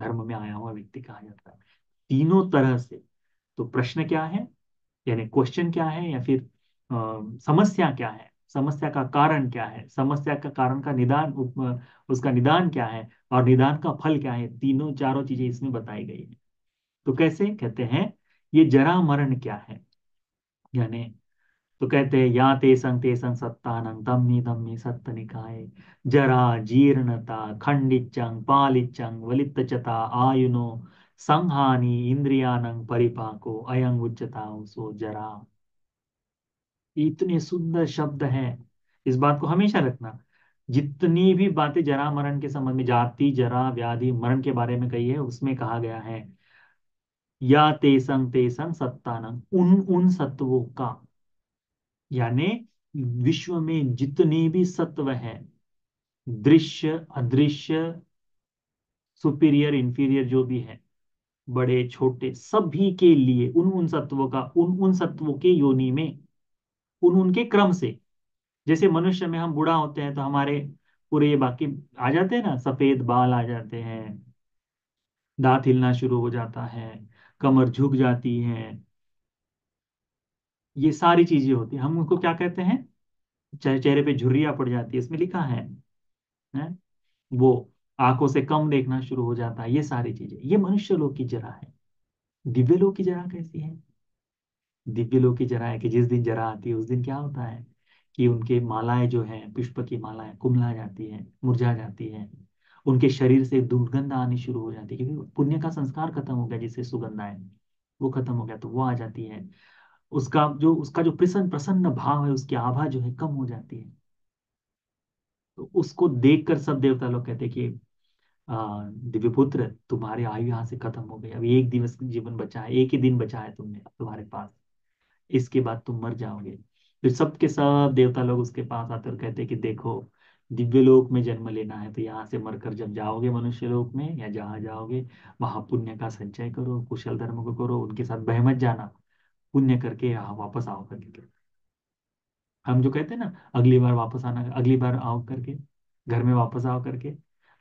धर्म में आया हुआ व्यक्ति कहा जाता है। तीनों तरह से। तो प्रश्न क्या है? यानी क्वेश्चन क्या है या फिर आ, समस्या क्या है? समस्या का कारण क्या है? समस्या का कारण का निदान उसका निदान क्या है? और निदान का फल क्या है? तीनों चारों चीज़ें इसमें बताई गई है। तो कैसे? कहते हैं ये जरा मरण क्या है? यानी तो कहते हैं या ते संग ते संग सत्तानं तम्मी तम्मी सत्त निकाय। जरा जीर्णता खंडिचंग पालिचंग वलित चता आयुनो संहानि इंद्रियानं परिपाको अयंग उच्चता सो जरा इतने सुंदर शब्द हैं। इस बात को हमेशा रखना। जितनी भी बातें जरा मरण के संबंध में, जाति, जरा, व्याधि, मरण के बारे में कही है, उसमें कहा गया है, या तेसंग तेसंग सत्तानंग, उन उन सत्वों का। यानी विश्व में जितने भी सत्व है, दृश्य, अदृश्य सुपीरियर इंफीरियर जो भी है बड़े छोटे सभी के लिए उन उन सत्वों का उन उन सत्वों के योनि में उन उनके क्रम से। जैसे मनुष्य में हम बूढ़ा होते हैं तो हमारे पूरे ये बाकी आ जाते हैं ना सफ़ेद बाल आ जाते हैं दांत हिलना शुरू हो जाता है कमर झुक जाती है। ये सारी चीज़ें होती है। हम उनको क्या कहते हैं? चेहरे पे झुर्रिया पड़ जाती है इसमें लिखा है, है? वो आँखों से कम देखना शुरू हो जाता है, ये सारी चीज़ें। ये मनुष्य लोग की जरा है। दिव्य लोग की जरा कैसी है? दिव्य लोग की जरा है कि जिस दिन जरा आती है, उस दिन क्या होता है कि उनके मालाएँ जो है, पुष्प की मालाएँ कुमला जाती है, मुरझा जाती है। उनके शरीर से दुर्गंध आनी शुरू हो जाती है, क्योंकि पुण्य का संस्कार खत्म हो गया, जिससे सुगंध आए, वो खत्म हो गया तो वो आ जाती है। उसका जो उसका जो प्रसन्न प्रसन्न भाव है, उसकी आभा जो है, कम हो जाती है। तो उसको देखकर सब देवता लोग कहते कि दिव्य पुत्र तुम्हारी आयु यहाँ से खत्म हो गई। अभी एक दिवस जीवन बचा है, एक ही दिन बचा है तुमने तुम्हारे पास। इसके बाद तुम मर जाओगे। फिर सब के सब देवता लोग उसके पास आते और कहते कि देखो, दिव्य लोक में जन्म लेना है तो यहाँ से मरकर जब जाओगे मनुष्य लोक में या जहाँ जाओगे, वहाँ पुण्य का संचय करो, कुशल धर्म को करो, उनके साथ बह मत जाना। पुण्य करके यहाँ वापस आओ करके हम जो कहते हैं ना, अगली बार वापस आना, अगली बार आओ करके, घर में वापस आओ करके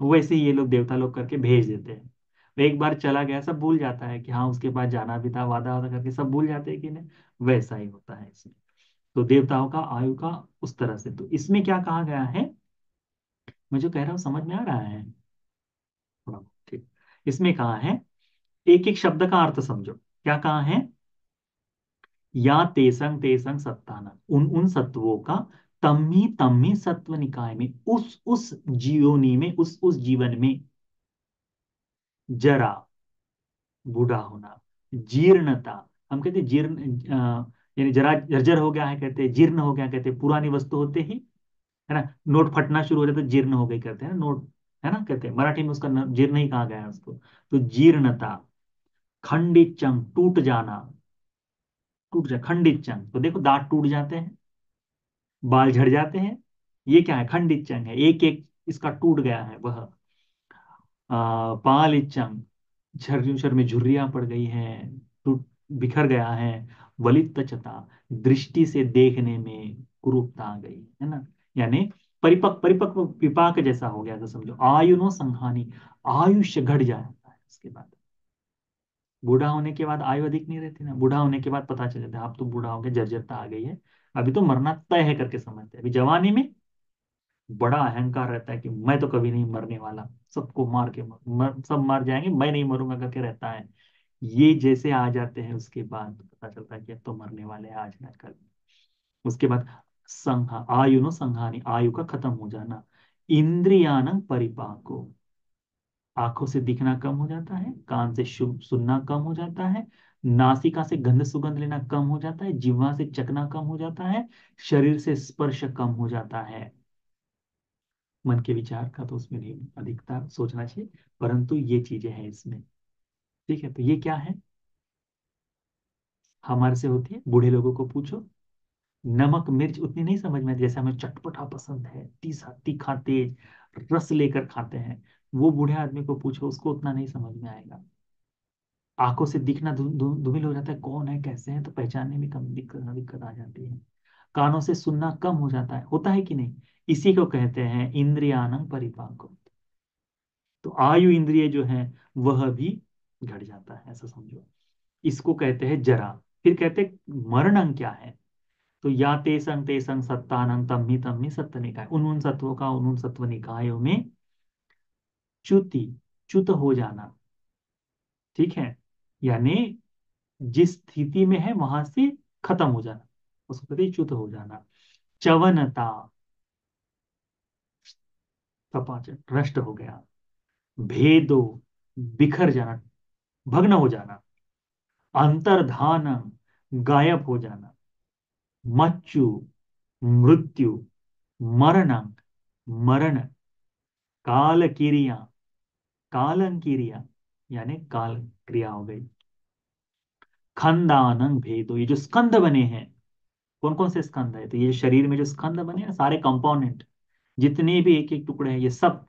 वैसे ही ये लोग देवता लोग करके भेज देते हैं। एक बार चला गया, सब भूल जाता है कि हाँ उसके पास जाना भी था वादा वादा करके सब भूल जाते हैं कि नहीं, वैसा ही होता है इसमें। तो देवताओं का, आयु का उस तरह से। तो इसमें क्या कहा गया है? मैं जो कह रहा हूँ, समझ में आ रहा है? ठीक। इसमें कहा है एक एक शब्द का अर्थ समझो। क्या कहा है? या तेसंग तेसंग सत्ताना। उन उन सत्वों का तम्मी तम्मी सत्व निकाय में, उस उस जीवनी में, उस उस जीवन में जरा बूढ़ा होना, जीर्णता। हम कहते जीर्ण यानी जरा जर्जर हो गया है, कहते हैं जीर्ण हो गया, कहते हैं पुरानी वस्तु होते ही, है ना? नोट फटना शुरू हो जाता है, जीर्ण हो गई कहते हैं नोट, है ना? कहते हैं मराठी में उसका जीर्ण ही कहा गया है उसको। तो जीर्णता, खंडित चंग टूट जाना, टूट जा, खंडित चंग। तो देखो दांत टूट जाते हैं बाल झड़ जाते हैं। ये क्या है? खंडित चंग है। एक एक इसका टूट गया है वह। पाल चंग, झर में झुर्रियाँ पड़ गई हैं, टूट, बिखर गया है, वलित चता दृष्टि से देखने में कुरूपता आ गई, है ना? यानी परिपक्व परिपक्व विपाक जैसा हो गया तो समझो। आयु नो संहानी आयुष्य घट जाता है उसके बाद। बूढ़ा होने के बाद आयु अधिक नहीं रहती ना? बूढ़ा होने के बाद पता चल जाता है, आप तो बूढ़ा हो गए, जर्जरता आ गई है। अभी तो मरना तय है करके समझते हैं। अभी जवानी में बड़ा अहंकार रहता है कि मैं तो कभी नहीं मरने वाला। सबको मार के मर, सब मार जाएँगे मैं नहीं मरूँगा करके रहता है। ये जैसे आ जाते हैं उसके बाद पता चलता है कि तो मरने वाले हैं आज ना कल। उसके बाद संहा आयु नो संहानी आयु का खत्म हो जाना। इंद्रियान परिपाको। आँखों से दिखना कम हो जाता है कान से सुनना कम हो जाता है नासिका से गंध सुगंध लेना कम हो जाता है जीवा से चकना कम हो जाता है, शरीर से स्पर्श कम हो जाता है। मन के विचार का तो उसमें नहीं अधिकता सोचना चाहिए, परंतु ये चीज़ें हैं इसमें। ठीक है तो ये क्या है? हमारे से होती है, बूढ़े लोगों को पूछो। नमक, मिर्च उतनी नहीं समझ में आती जैसे हमें चटपटा पसंद है तीसा तीखा, तेज, रस लेकर खाते हैं, वो बूढ़े आदमी को पूछो, उसको उतना नहीं समझ में आएगा। आँखों से दिखना धुमिल हो जाता है, कौन है, कैसे है तो पहचानने में कम दिक्कत दिक्कत आ जाती है। कानों से सुनना कम हो जाता है, होता है कि नहीं? इसी को कहते हैं इंद्रियानम परिपाक। तो आयु इंद्रिय जो है, वह भी घट जाता है, ऐसा समझो। इसको कहते हैं जरा। फिर कहते मरणं क्या है? तो या तेसंग तेसंग सत्तानंग तम्ही तम्ही सत्य निकाय। उन उन सत्वों का, उन उन सत्व निकायों में च्युति, च्युत हो जाना। ठीक है? यानी जिस स्थिति में है, वहाँ से खत्म हो जाना। उसको कहते च्युत हो जाना। चवनता नष्ट हो गया। भेदो, बिखर जाना, भग्न हो जाना। अंतर्धान, गायब हो जाना। मच्चु, मृत्यु, मरण मरण। काल क्रिया कालन क्रिया यानी काल क्रिया हो गई। खंदानंग भेदो, ये जो स्कंद बने हैं कौन कौन से स्कंद है? तो ये शरीर में जो स्कंद बने हैं, सारे कंपोनेंट जितने भी एक एक टुकड़े हैं, ये सब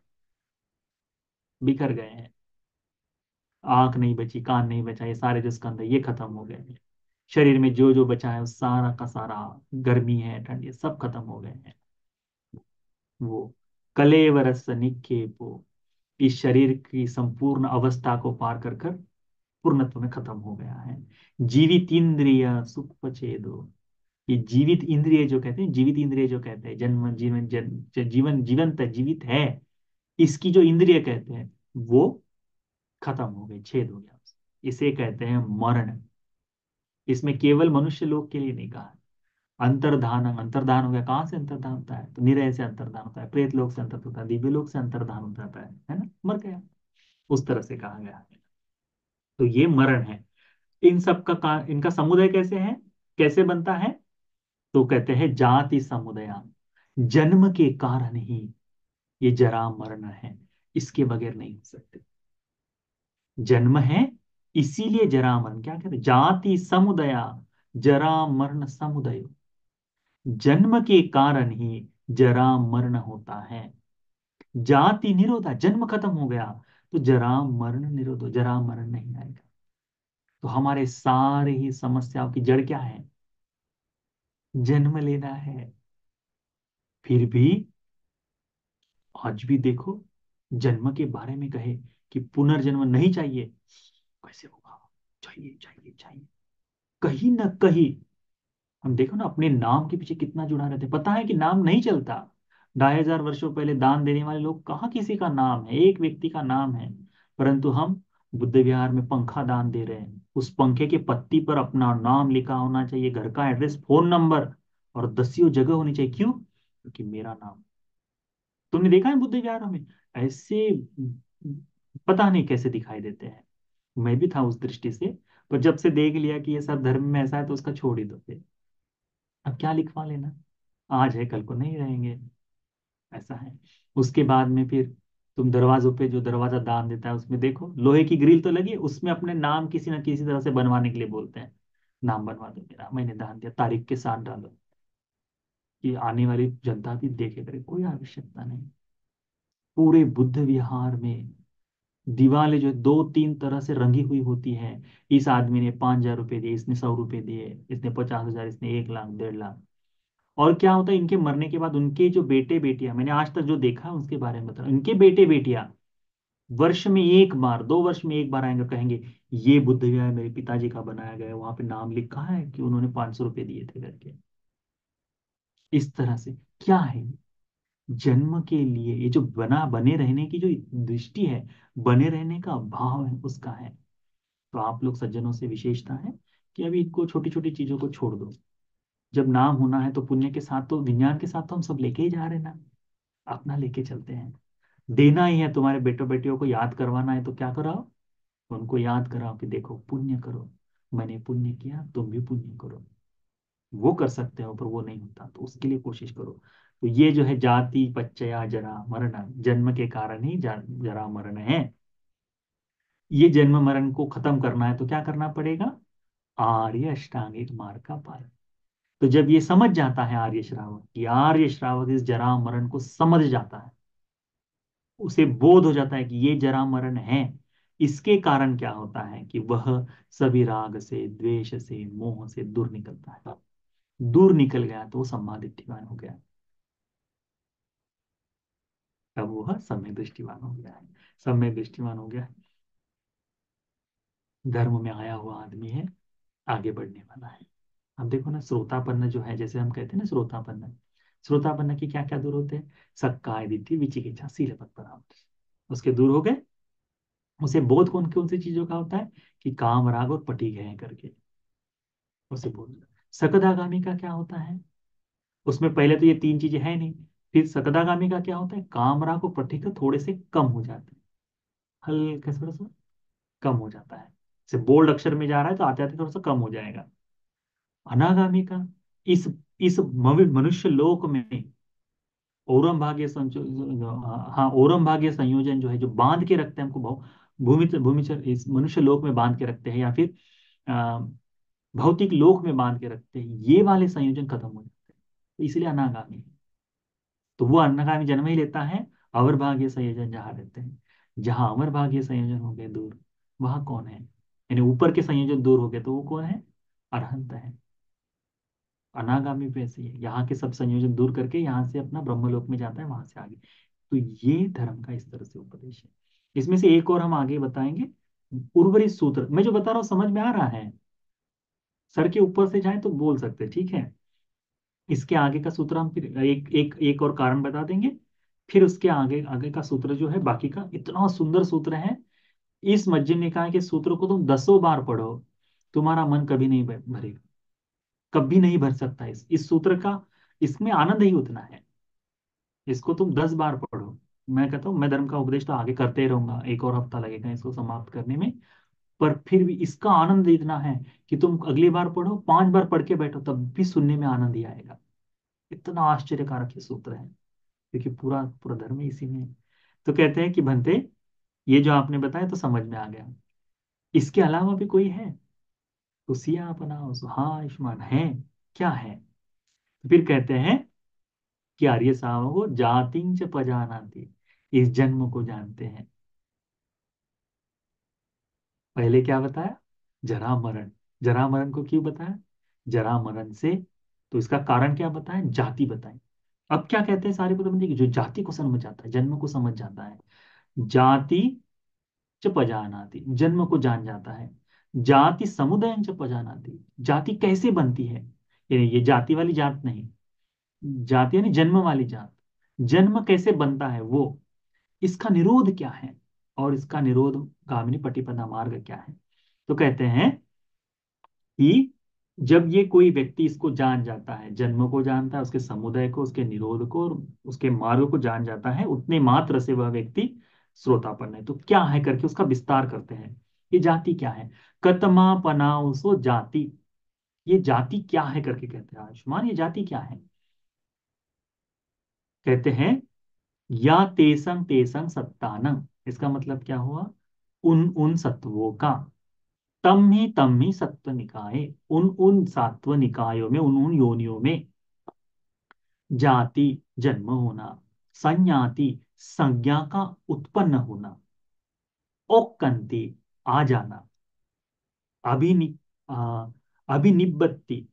बिखर गए हैं। आँख नहीं बची, कान नहीं बचा, ये सारे जो स्कंद है, ये खत्म हो गए हैं। शरीर में जो जो बचा है सारा का सारा, गर्मी है, ठंड, ये सब खत्म हो गए हैं। वो कलेवरस निक्षेपो इस शरीर की संपूर्ण अवस्था को पार कर कर पूर्णत्व में खत्म हो गया है। जीवित इंद्रिय सुख पचेदो। ये जीवित इंद्रिय जो कहते हैं जीवित इंद्रिय जो कहते हैं जन्म जीवन जन, जीवन जीवंत जीवित है इसकी जो इंद्रिय कहते हैं वो खत्म हो गई छेद हो गया। इसे कहते हैं मरण। इसमें केवल मनुष्य लोग के लिए नहीं कहा अंतर्धान अंतर्धान हो गया। कहाँ से अंतर्धान होता है? तो निरय से अंतर्धान होता है, प्रेत लोग से अंतर होता है, दिव्य लोग से अंतर्धान हो जाता है है ना? मर गया। उस तरह से कहा गया तो ये मरण है। इन सब का इनका समुदाय कैसे है? कैसे बनता है? तो कहते हैं जाति समुदय जन्म के कारण ही ये जरा मरण है। इसके बगैर नहीं हो सकते। जन्म है, इसीलिए जरा मरण। क्या कहते जाति समुदया जरा मरण समुदय। जन्म के कारण ही जरा मरण होता है। जाति निरोधा, जन्म खत्म हो गया तो जरा मरण निरोध जरा मरण नहीं आएगा। तो हमारे सारे ही समस्याओं की जड़ क्या है? जन्म लेना है। फिर भी आज भी देखो, जन्म के बारे में कहे कि पुनर्जन्म नहीं चाहिए, कैसे होगा? चाहिए चाहिए चाहिए। कहीं ना कहीं हम देखो ना, अपने नाम के पीछे कितना जुड़ा रहते हैं। पता है कि नाम नहीं चलता। ढाई हज़ार वर्षों पहले दान देने वाले लोग कहाँ किसी का नाम है? एक व्यक्ति का नाम है। परंतु हम बुद्ध विहार में पंखा दान दे रहे हैं। उस पंखे के पत्ती पर अपना नाम लिखा होना चाहिए, घर का एड्रेस, फ़ोन नंबर और दसियों जगह होनी चाहिए। क्यों? क्योंकि मेरा नाम। तुमने देखा है बुद्ध विहार में ऐसे पता नहीं कैसे दिखाई देते हैं। मैं भी था उस दृष्टि से, पर जब से देख लिया कि ये सब धर्म में ऐसा है तो उसका छोड़ ही दो फिर। अब क्या लिखवा लेना? आज है, कल को नहीं रहेंगे। ऐसा है। उसके बाद में फिर तुम दरवाजों पे जो दरवाज़ा दान देता है, उसमें देखो, लोहे की ग्रिल तो लगी, उसमें अपने नाम किसी ना किसी तरह से बनवाने के लिए बोलते हैं। नाम बनवा दो मेरा, मैंने दान दिया, तारीख के साथ डालो। कि आने वाली जनता भी देखे करे, कोई आवश्यकता नहीं। पूरे बुद्ध विहार में दीवारें जो दो तीन तरह से रंगी हुई होती है। इस आदमी ने पाँच हज़ार रुपए दिए, इसने सौ रुपए दिए, इसने पचास हज़ार, इसने एक लाख, डेढ़ लाख। और क्या होता है, इनके मरने के बाद उनके जो बेटे बेटियाँ मैंने आज तक जो देखा है उसके बारे में बता इनके बेटे बेटियाँ वर्ष में एक बार, दो वर्ष में एक बार आएँगे कहेंगे, ये बुद्ध विहार मेरे पिताजी का बनाया गया वहाँ पे नाम लिखा है कि उन्होंने पाँच सौ रुपये दिए थे करके। इस तरह से। क्या है जन्म के लिए, ये जो बना, बने रहने की जो दृष्टि है, बने रहने का भाव है, उसका है। तो आप लोग सज्जनों से विशेषता है कि अभी इनको छोटी छोटी चीज़ों को छोड़ दो। जब नाम होना है तो पुण्य के साथ तो विज्ञान के साथ तो हम सब लेके ही जा रहे ना। अपना लेके चलते हैं। देना ही है तुम्हारे बेटों बेटियों को, याद करवाना है तो क्या कराओ? उनको याद कराओ कि देखो, पुण्य करो। मैंने पुण्य किया, तुम भी पुण्य करो। वो कर सकते हो पर वो नहीं होता तो उसके लिए कोशिश करो। तो ये जो है जाति, पच्चया, जरा, मरण, जन्म के कारण ही जरा मरण है। ये जन्म मरण को खत्म करना है तो क्या करना पड़ेगा? आर्य अष्टांगिक मार्ग का पालन। तो जब ये समझ जाता है आर्य श्रावक कि आर्य श्रावक इस जरा मरण को समझ जाता है, उसे बोध हो जाता है कि ये जरा मरण है, इसके कारण क्या होता है कि वह सभी राग से, द्वेष से, मोह से दूर निकलता है। दूर निकल गया तो वो सम्मादित्यवान हो गया। अब वह समय दृष्टिवान हो गया है। समय दृष्टिवान हो गया धर्म में आया हुआ आदमी है, आगे बढ़ने वाला है। अब देखो ना, श्रोतापन्न जो है, जैसे हम कहते हैं ना श्रोतापन्न श्रोतापन्न की क्या क्या दूर होते हैं? सक्काय दित्य विचिकित्सा सील परामर्श। उसके दूर हो गए? उसे बोध कौन कौन सी चीज़ों का होता है? कि काम, राग और पटी गए करके। उसे बोध। सकदागामी का क्या होता है? उसमें पहले तो ये तीन चीज़ें है नहीं। फिर सकदागामी का क्या होता है? कामरा को और पटी का थोड़े से कम हो जाते हैं। हल्के थोड़ा सा कम हो जाता है। जैसे बोल्ड अक्षर में जा रहा है तो आते आते थोड़ा सा कम हो जाएगा। अनागामी का, इस इस मनुष्य लोक में ओरम भाग्य हाँ ओरम भाग्य संयोजन जो है, जो बाँध के रखते हैं हमको भूमि भूमिचर इस मनुष्य लोक में बाँध के रखते हैं या फिर भौतिक लोक में बाँध के रखते हैं, ये वाले संयोजन खत्म हो जाते हैं। तो इसलिए अनागामी। है तो वो अनागामी जन्म ही लेता है, अवर भाग्य संयोजन जहाँ रहते हैं। जहाँ अमर भाग्य संयोजन हो गए दूर, वहाँ कौन है? यानी ऊपर के संयोजन दूर हो गए तो वो कौन है? अरहंत है। अनागामी पे ऐसे है यहाँ के सब संयोजन दूर करके यहाँ से अपना ब्रह्मलोक में जाता है, वहाँ से आगे। तो ये धर्म का इस तरह से उपदेश है। इसमें से एक और हम आगे बताएँगे। उर्वरित सूत्र। मैं जो बता रहा हूँ, समझ में आ रहा है। सर के ऊपर से जाए तो बोल सकते ठीक है? इसके आगे का सूत्र हम फिर एक एक एक और कारण बता देंगे। फिर उसके आगे आगे का सूत्र जो है, बाकी का इतना सुंदर सूत्र है। इस मज्जिद निकाय के सूत्र को तुम दसों बार पढ़ो, तुम्हारा मन कभी नहीं भरेगा। कभी नहीं भर सकता इस इस सूत्र का, इसमें आनंद ही उतना है। इसको तुम दस बार पढ़ो। मैं कहता हूँ, मैं धर्म का उपदेश तो आगे करते ही रहूँगा। एक और हफ़्ता लगेगा इसको समाप्त करने में। पर फिर भी इसका आनंद इतना है कि तुम अगली बार पढ़ो, पाँच बार पढ़ के बैठो, तब भी सुनने में आनंद ही आएगा। इतना आश्चर्यकारक ये सूत्र है, क्योंकि पूरा पूरा धर्म इसी में तो कहते हैं कि भंते, ये जो आपने बताया तो समझ में आ गया। इसके अलावा भी कोई है? तो सिया अपना हाँ आयुष्मान है, क्या है? तो फिर कहते हैं कि आर्य सावको जाति च पजानाती, इस जन्म को जानते हैं। पहले क्या बताया? जरा मरण। जरा मरण को क्यों बताया? जरा मरण से तो इसका कारण क्या बताया जाति बताए। अब क्या कहते हैं सारे पदबंदी जो जाति को समझ जाता है, जन्म को समझ जाता है। जाति च जन्म को जान जाता है। जाति समुदाय च पजानाती जाति कैसे बनती है? ये जाति वाली जात नहीं। जाति यानी जन्म वाली जात। जन्म कैसे बनता है वो? इसका निरोध क्या है? और इसका निरोध गामिनी पटिपदा मार्ग क्या है? तो कहते हैं कि जब ये कोई व्यक्ति इसको जान जाता है, जन्म को जानता है, उसके समुदाय को, उसके निरोध को और उसके मार्ग को जान जाता है, उतने मात्र से वह व्यक्ति श्रोतापन्न है तो क्या है करके उसका विस्तार करते हैं। ये जाति क्या है? कतमा पनाउसो जाति। ये जाति क्या है करके कहते हैं आयुष्मान, ये जाति क्या है? कहते हैं, या तेसंग तेसंग सत्तानंग। इसका मतलब क्या हुआ? उन उन सत्वों का। तम ही तम ही सत्व निकाय। उन उन सात्व निकायों में, उन उन योनियों में। जाति, जन्म होना। संज्ञाति संज्ञा का उत्पन्न होना। ओक्कंति, आ जाना। अभिनि अभिनिबत्ति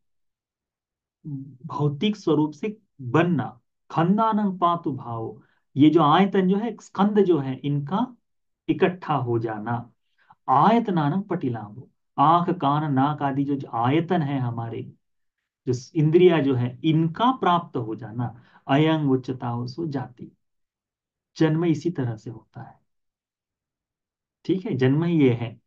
भौतिक स्वरूप से बनना। खंदानंग पातु भाव। ये जो आयतन जो है, स्कंद जो है, इनका इकट्ठा हो जाना। आयतनानंग पटिलाभ आँख, कान, नाक आदि जो आयतन है हमारे, जो इंद्रिया जो है, इनका प्राप्त हो जाना। अयंग, उच्चता सो जाति। जन्म इसी तरह से होता है। ठीक है, जन्म ही ये है।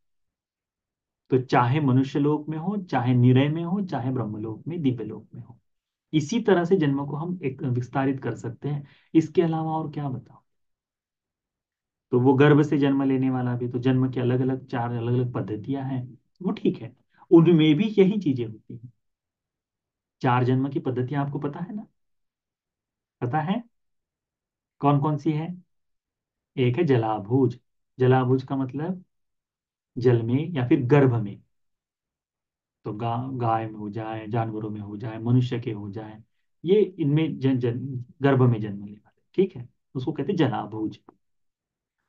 तो चाहे मनुष्य लोक में हो, चाहे निरय में हो, चाहे ब्रह्मलोक में, दिव्य लोक में हो। इसी तरह से जन्म को हम एक विस्तारित कर सकते हैं। इसके अलावा और क्या बताओ तो वो गर्भ से जन्म लेने वाला भी तो जन्म के अलग अलग चार अलग अलग पद्धतियाँ हैं, वो ठीक है। उनमें भी यही चीज़ें होती हैं। चार जन्म की पद्धतियाँ आपको पता है ना? पता है? कौन कौन सी है? एक है जलाभुज। जलाभुज का मतलब जल में या फिर गर्भ में। तो गा, गाय में हो जाए, जानवरों में हो जाए, मनुष्य के हो जाए, ये इनमें जन जन, गर्भ में जन्म लेने वाले, ठीक है? उसको कहते हैं जलाभुज।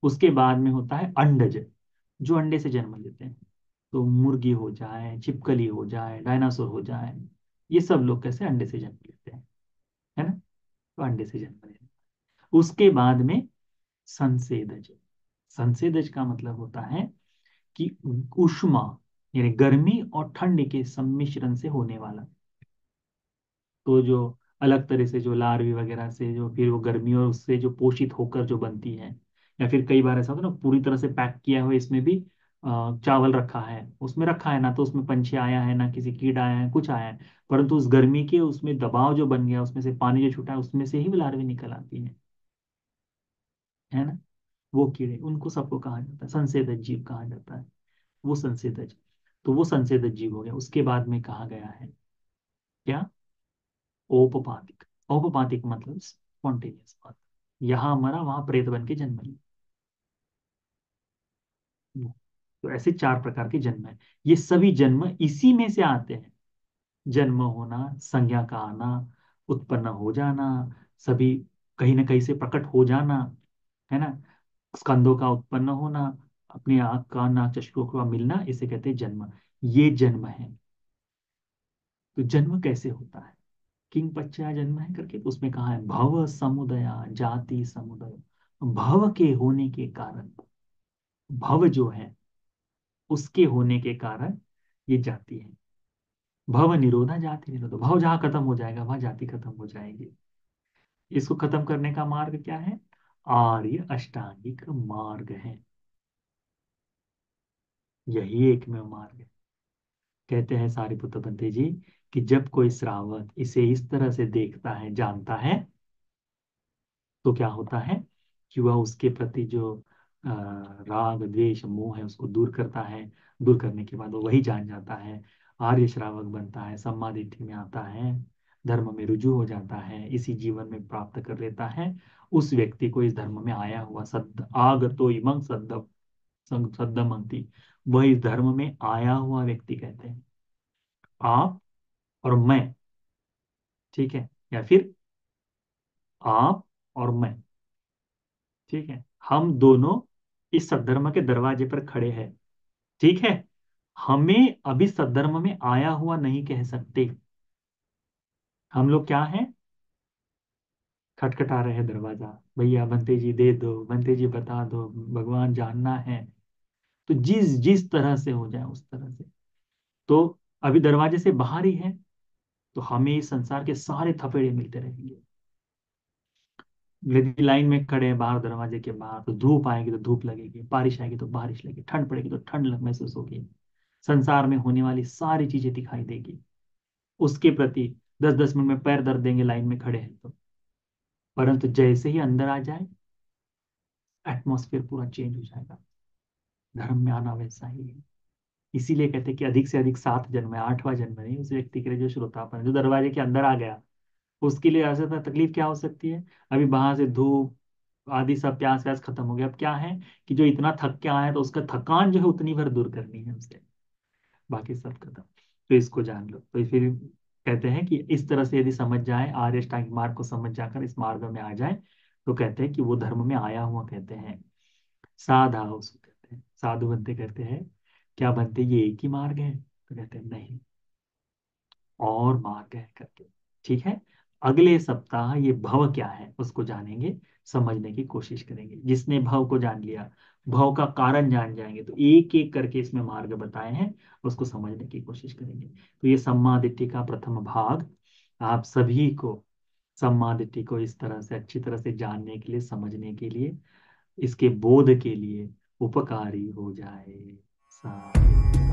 उसके बाद में होता है अंडज, जो अंडे से जन्म लेते हैं। तो मुर्गी हो जाए, छिपकली हो जाए, डायनासोर हो जाए, ये सब लोग कैसे अंडे से जन्म लेते हैं, है ना? तो अंडे से जन्म लेते उसके बाद में संसेदज। संसेदज का मतलब होता है कि उष्मा यानी गर्मी और ठंड के सम्मिश्रण से होने वाला। तो जो अलग तरह से जो लार्वी वगैरह से जो फिर वो गर्मी और उससे जो पोषित होकर जो बनती है, या फिर कई बार ऐसा होता है ना, पूरी तरह से पैक किया हुआ इसमें भी चावल रखा है, उसमें रखा है, ना तो उसमें पंछी आया है, ना किसी कीट आया है, कुछ आया है, परंतु उस गर्मी के उसमें दबाव जो बन गया, उसमें से पानी जो छूटा है, उसमें से ही लार्वी निकल आती है। है ना? वो कीड़े, उनको सबको कहा जाता है संसेदक जीव कहा जाता है, वो संसेदज तो वो संसेदज जीव हो गया। उसके बाद में कहा गया है क्या? औपपातिक। औपपातिक मतलब स्पॉन्टेनियस बात। यहाँ मरा वहाँ प्रेत बन के जन्म लिया तो ऐसे चार प्रकार के जन्म है। ये सभी जन्म इसी में से आते हैं। जन्म होना, संज्ञा का आना, उत्पन्न हो जाना, सभी कहीं ना कहीं से प्रकट हो जाना, है ना? स्कंदों का उत्पन्न होना अपने आँख कान नाक चशकों का मिलना, इसे कहते हैं जन्म। ये जन्म है। तो जन्म कैसे होता है? किंग बच्चा जन्म है करके तो उसमें कहा है, भव समुदया, जाति समुदय। भव के होने के कारण, भव जो है, उसके होने के कारण ये जाति है। भव निरोधा जाति निरोध। भव जहाँ खत्म हो जाएगा, वहाँ जाति खत्म हो जाएगी। इसको खत्म करने का मार्ग क्या है? आर्य अष्टांगिक मार्ग है। यही एक में मार्ग है। कहते हैं सारिपुत्र बंते जी कि जब कोई श्रावक इसे इस तरह से देखता है, जानता है तो क्या होता है कि वह उसके प्रति जो राग, द्वेष, मोह है उसको दूर करता है। दूर करने के बाद वो वही जान जाता है। आर्य श्रावक बनता है सम्मादिथि में आता है, धर्म में रुजू हो जाता है, इसी जीवन में प्राप्त कर लेता है। उस व्यक्ति को इस धर्म में आया हुआ सद आग तो इमंग सद्दम सद्दमंती। वह इस धर्म में आया हुआ व्यक्ति कहते हैं। आप और मैं, ठीक है? या फिर आप और मैं, ठीक है? हम दोनों इस सद्धर्म के दरवाजे पर खड़े हैं, ठीक है? हमें अभी सद्धर्म में आया हुआ नहीं कह सकते। हम लोग क्या हैं? खटखटा रहे दरवाज़ा। भैया बनते जी दे दो बनते जी बता दो, भगवान जानना है। तो जिस जिस तरह से हो जाए, उस तरह से। तो अभी दरवाजे से बाहर ही है तो हमें इस संसार के सारे थपेड़े मिलते रहेंगे। यदि लाइन में खड़े हैं, बाहर दरवाजे के बाहर तो धूप आएगी तो धूप लगेगी, बारिश आएगी तो बारिश लगेगी, ठंड पड़ेगी तो ठंड लग महसूस होगी। संसार में होने वाली सारी चीज़ें दिखाई देगी। उसके प्रति दस दस मिनट में पैर दर्द देंगे, लाइन में खड़े हैं तो। परंतु जैसे ही अंदर आ जाए एटमोस्फेयर पूरा चेंज हो जाएगा। धर्म में आना वैसा ही है। इसीलिए कहते हैं कि अधिक से अधिक सात जन्म है, आठवां जन्म नहीं, उस व्यक्ति के लिए जो श्रोतापन जो दरवाजे के अंदर आ गया, उसके लिए ऐसा तकलीफ़ क्या हो सकती है? अभी बाहर से धूप, आदि सब प्यास व्यास खत्म हो गया, अब क्या है कि जो इतना थक के आया तो उसका थकान जो है उतनी भर दूर करनी है उसे बाकी सब खत्म। तो इसको जान लो। तो फिर कहते हैं कि इस तरह से यदि समझ जाए, आर्य मार्ग को समझ जाकर इस मार्ग में आ जाए तो कहते हैं कि वो धर्म में आया हुआ कहते हैं। साधा हैं साधु बनते कहते हैं, क्या बनते ये एक ही मार्ग है? तो कहते हैं, नहीं। और मार्ग है करके। ठीक है? अगले सप्ताह ये भव क्या है, उसको जानेंगे, समझने की कोशिश करेंगे। जिसने भव को जान लिया, भव का कारण जान जाएँगे तो एक एक करके इसमें मार्ग बताए हैं, उसको समझने की कोशिश करेंगे। तो ये सम्मादिट्य का प्रथम भाग, आप सभी को सम्मादिट्य को इस तरह से, अच्छी तरह से जानने के लिए, समझने के लिए, इसके बोध के लिए उपकारी हो जाए साथ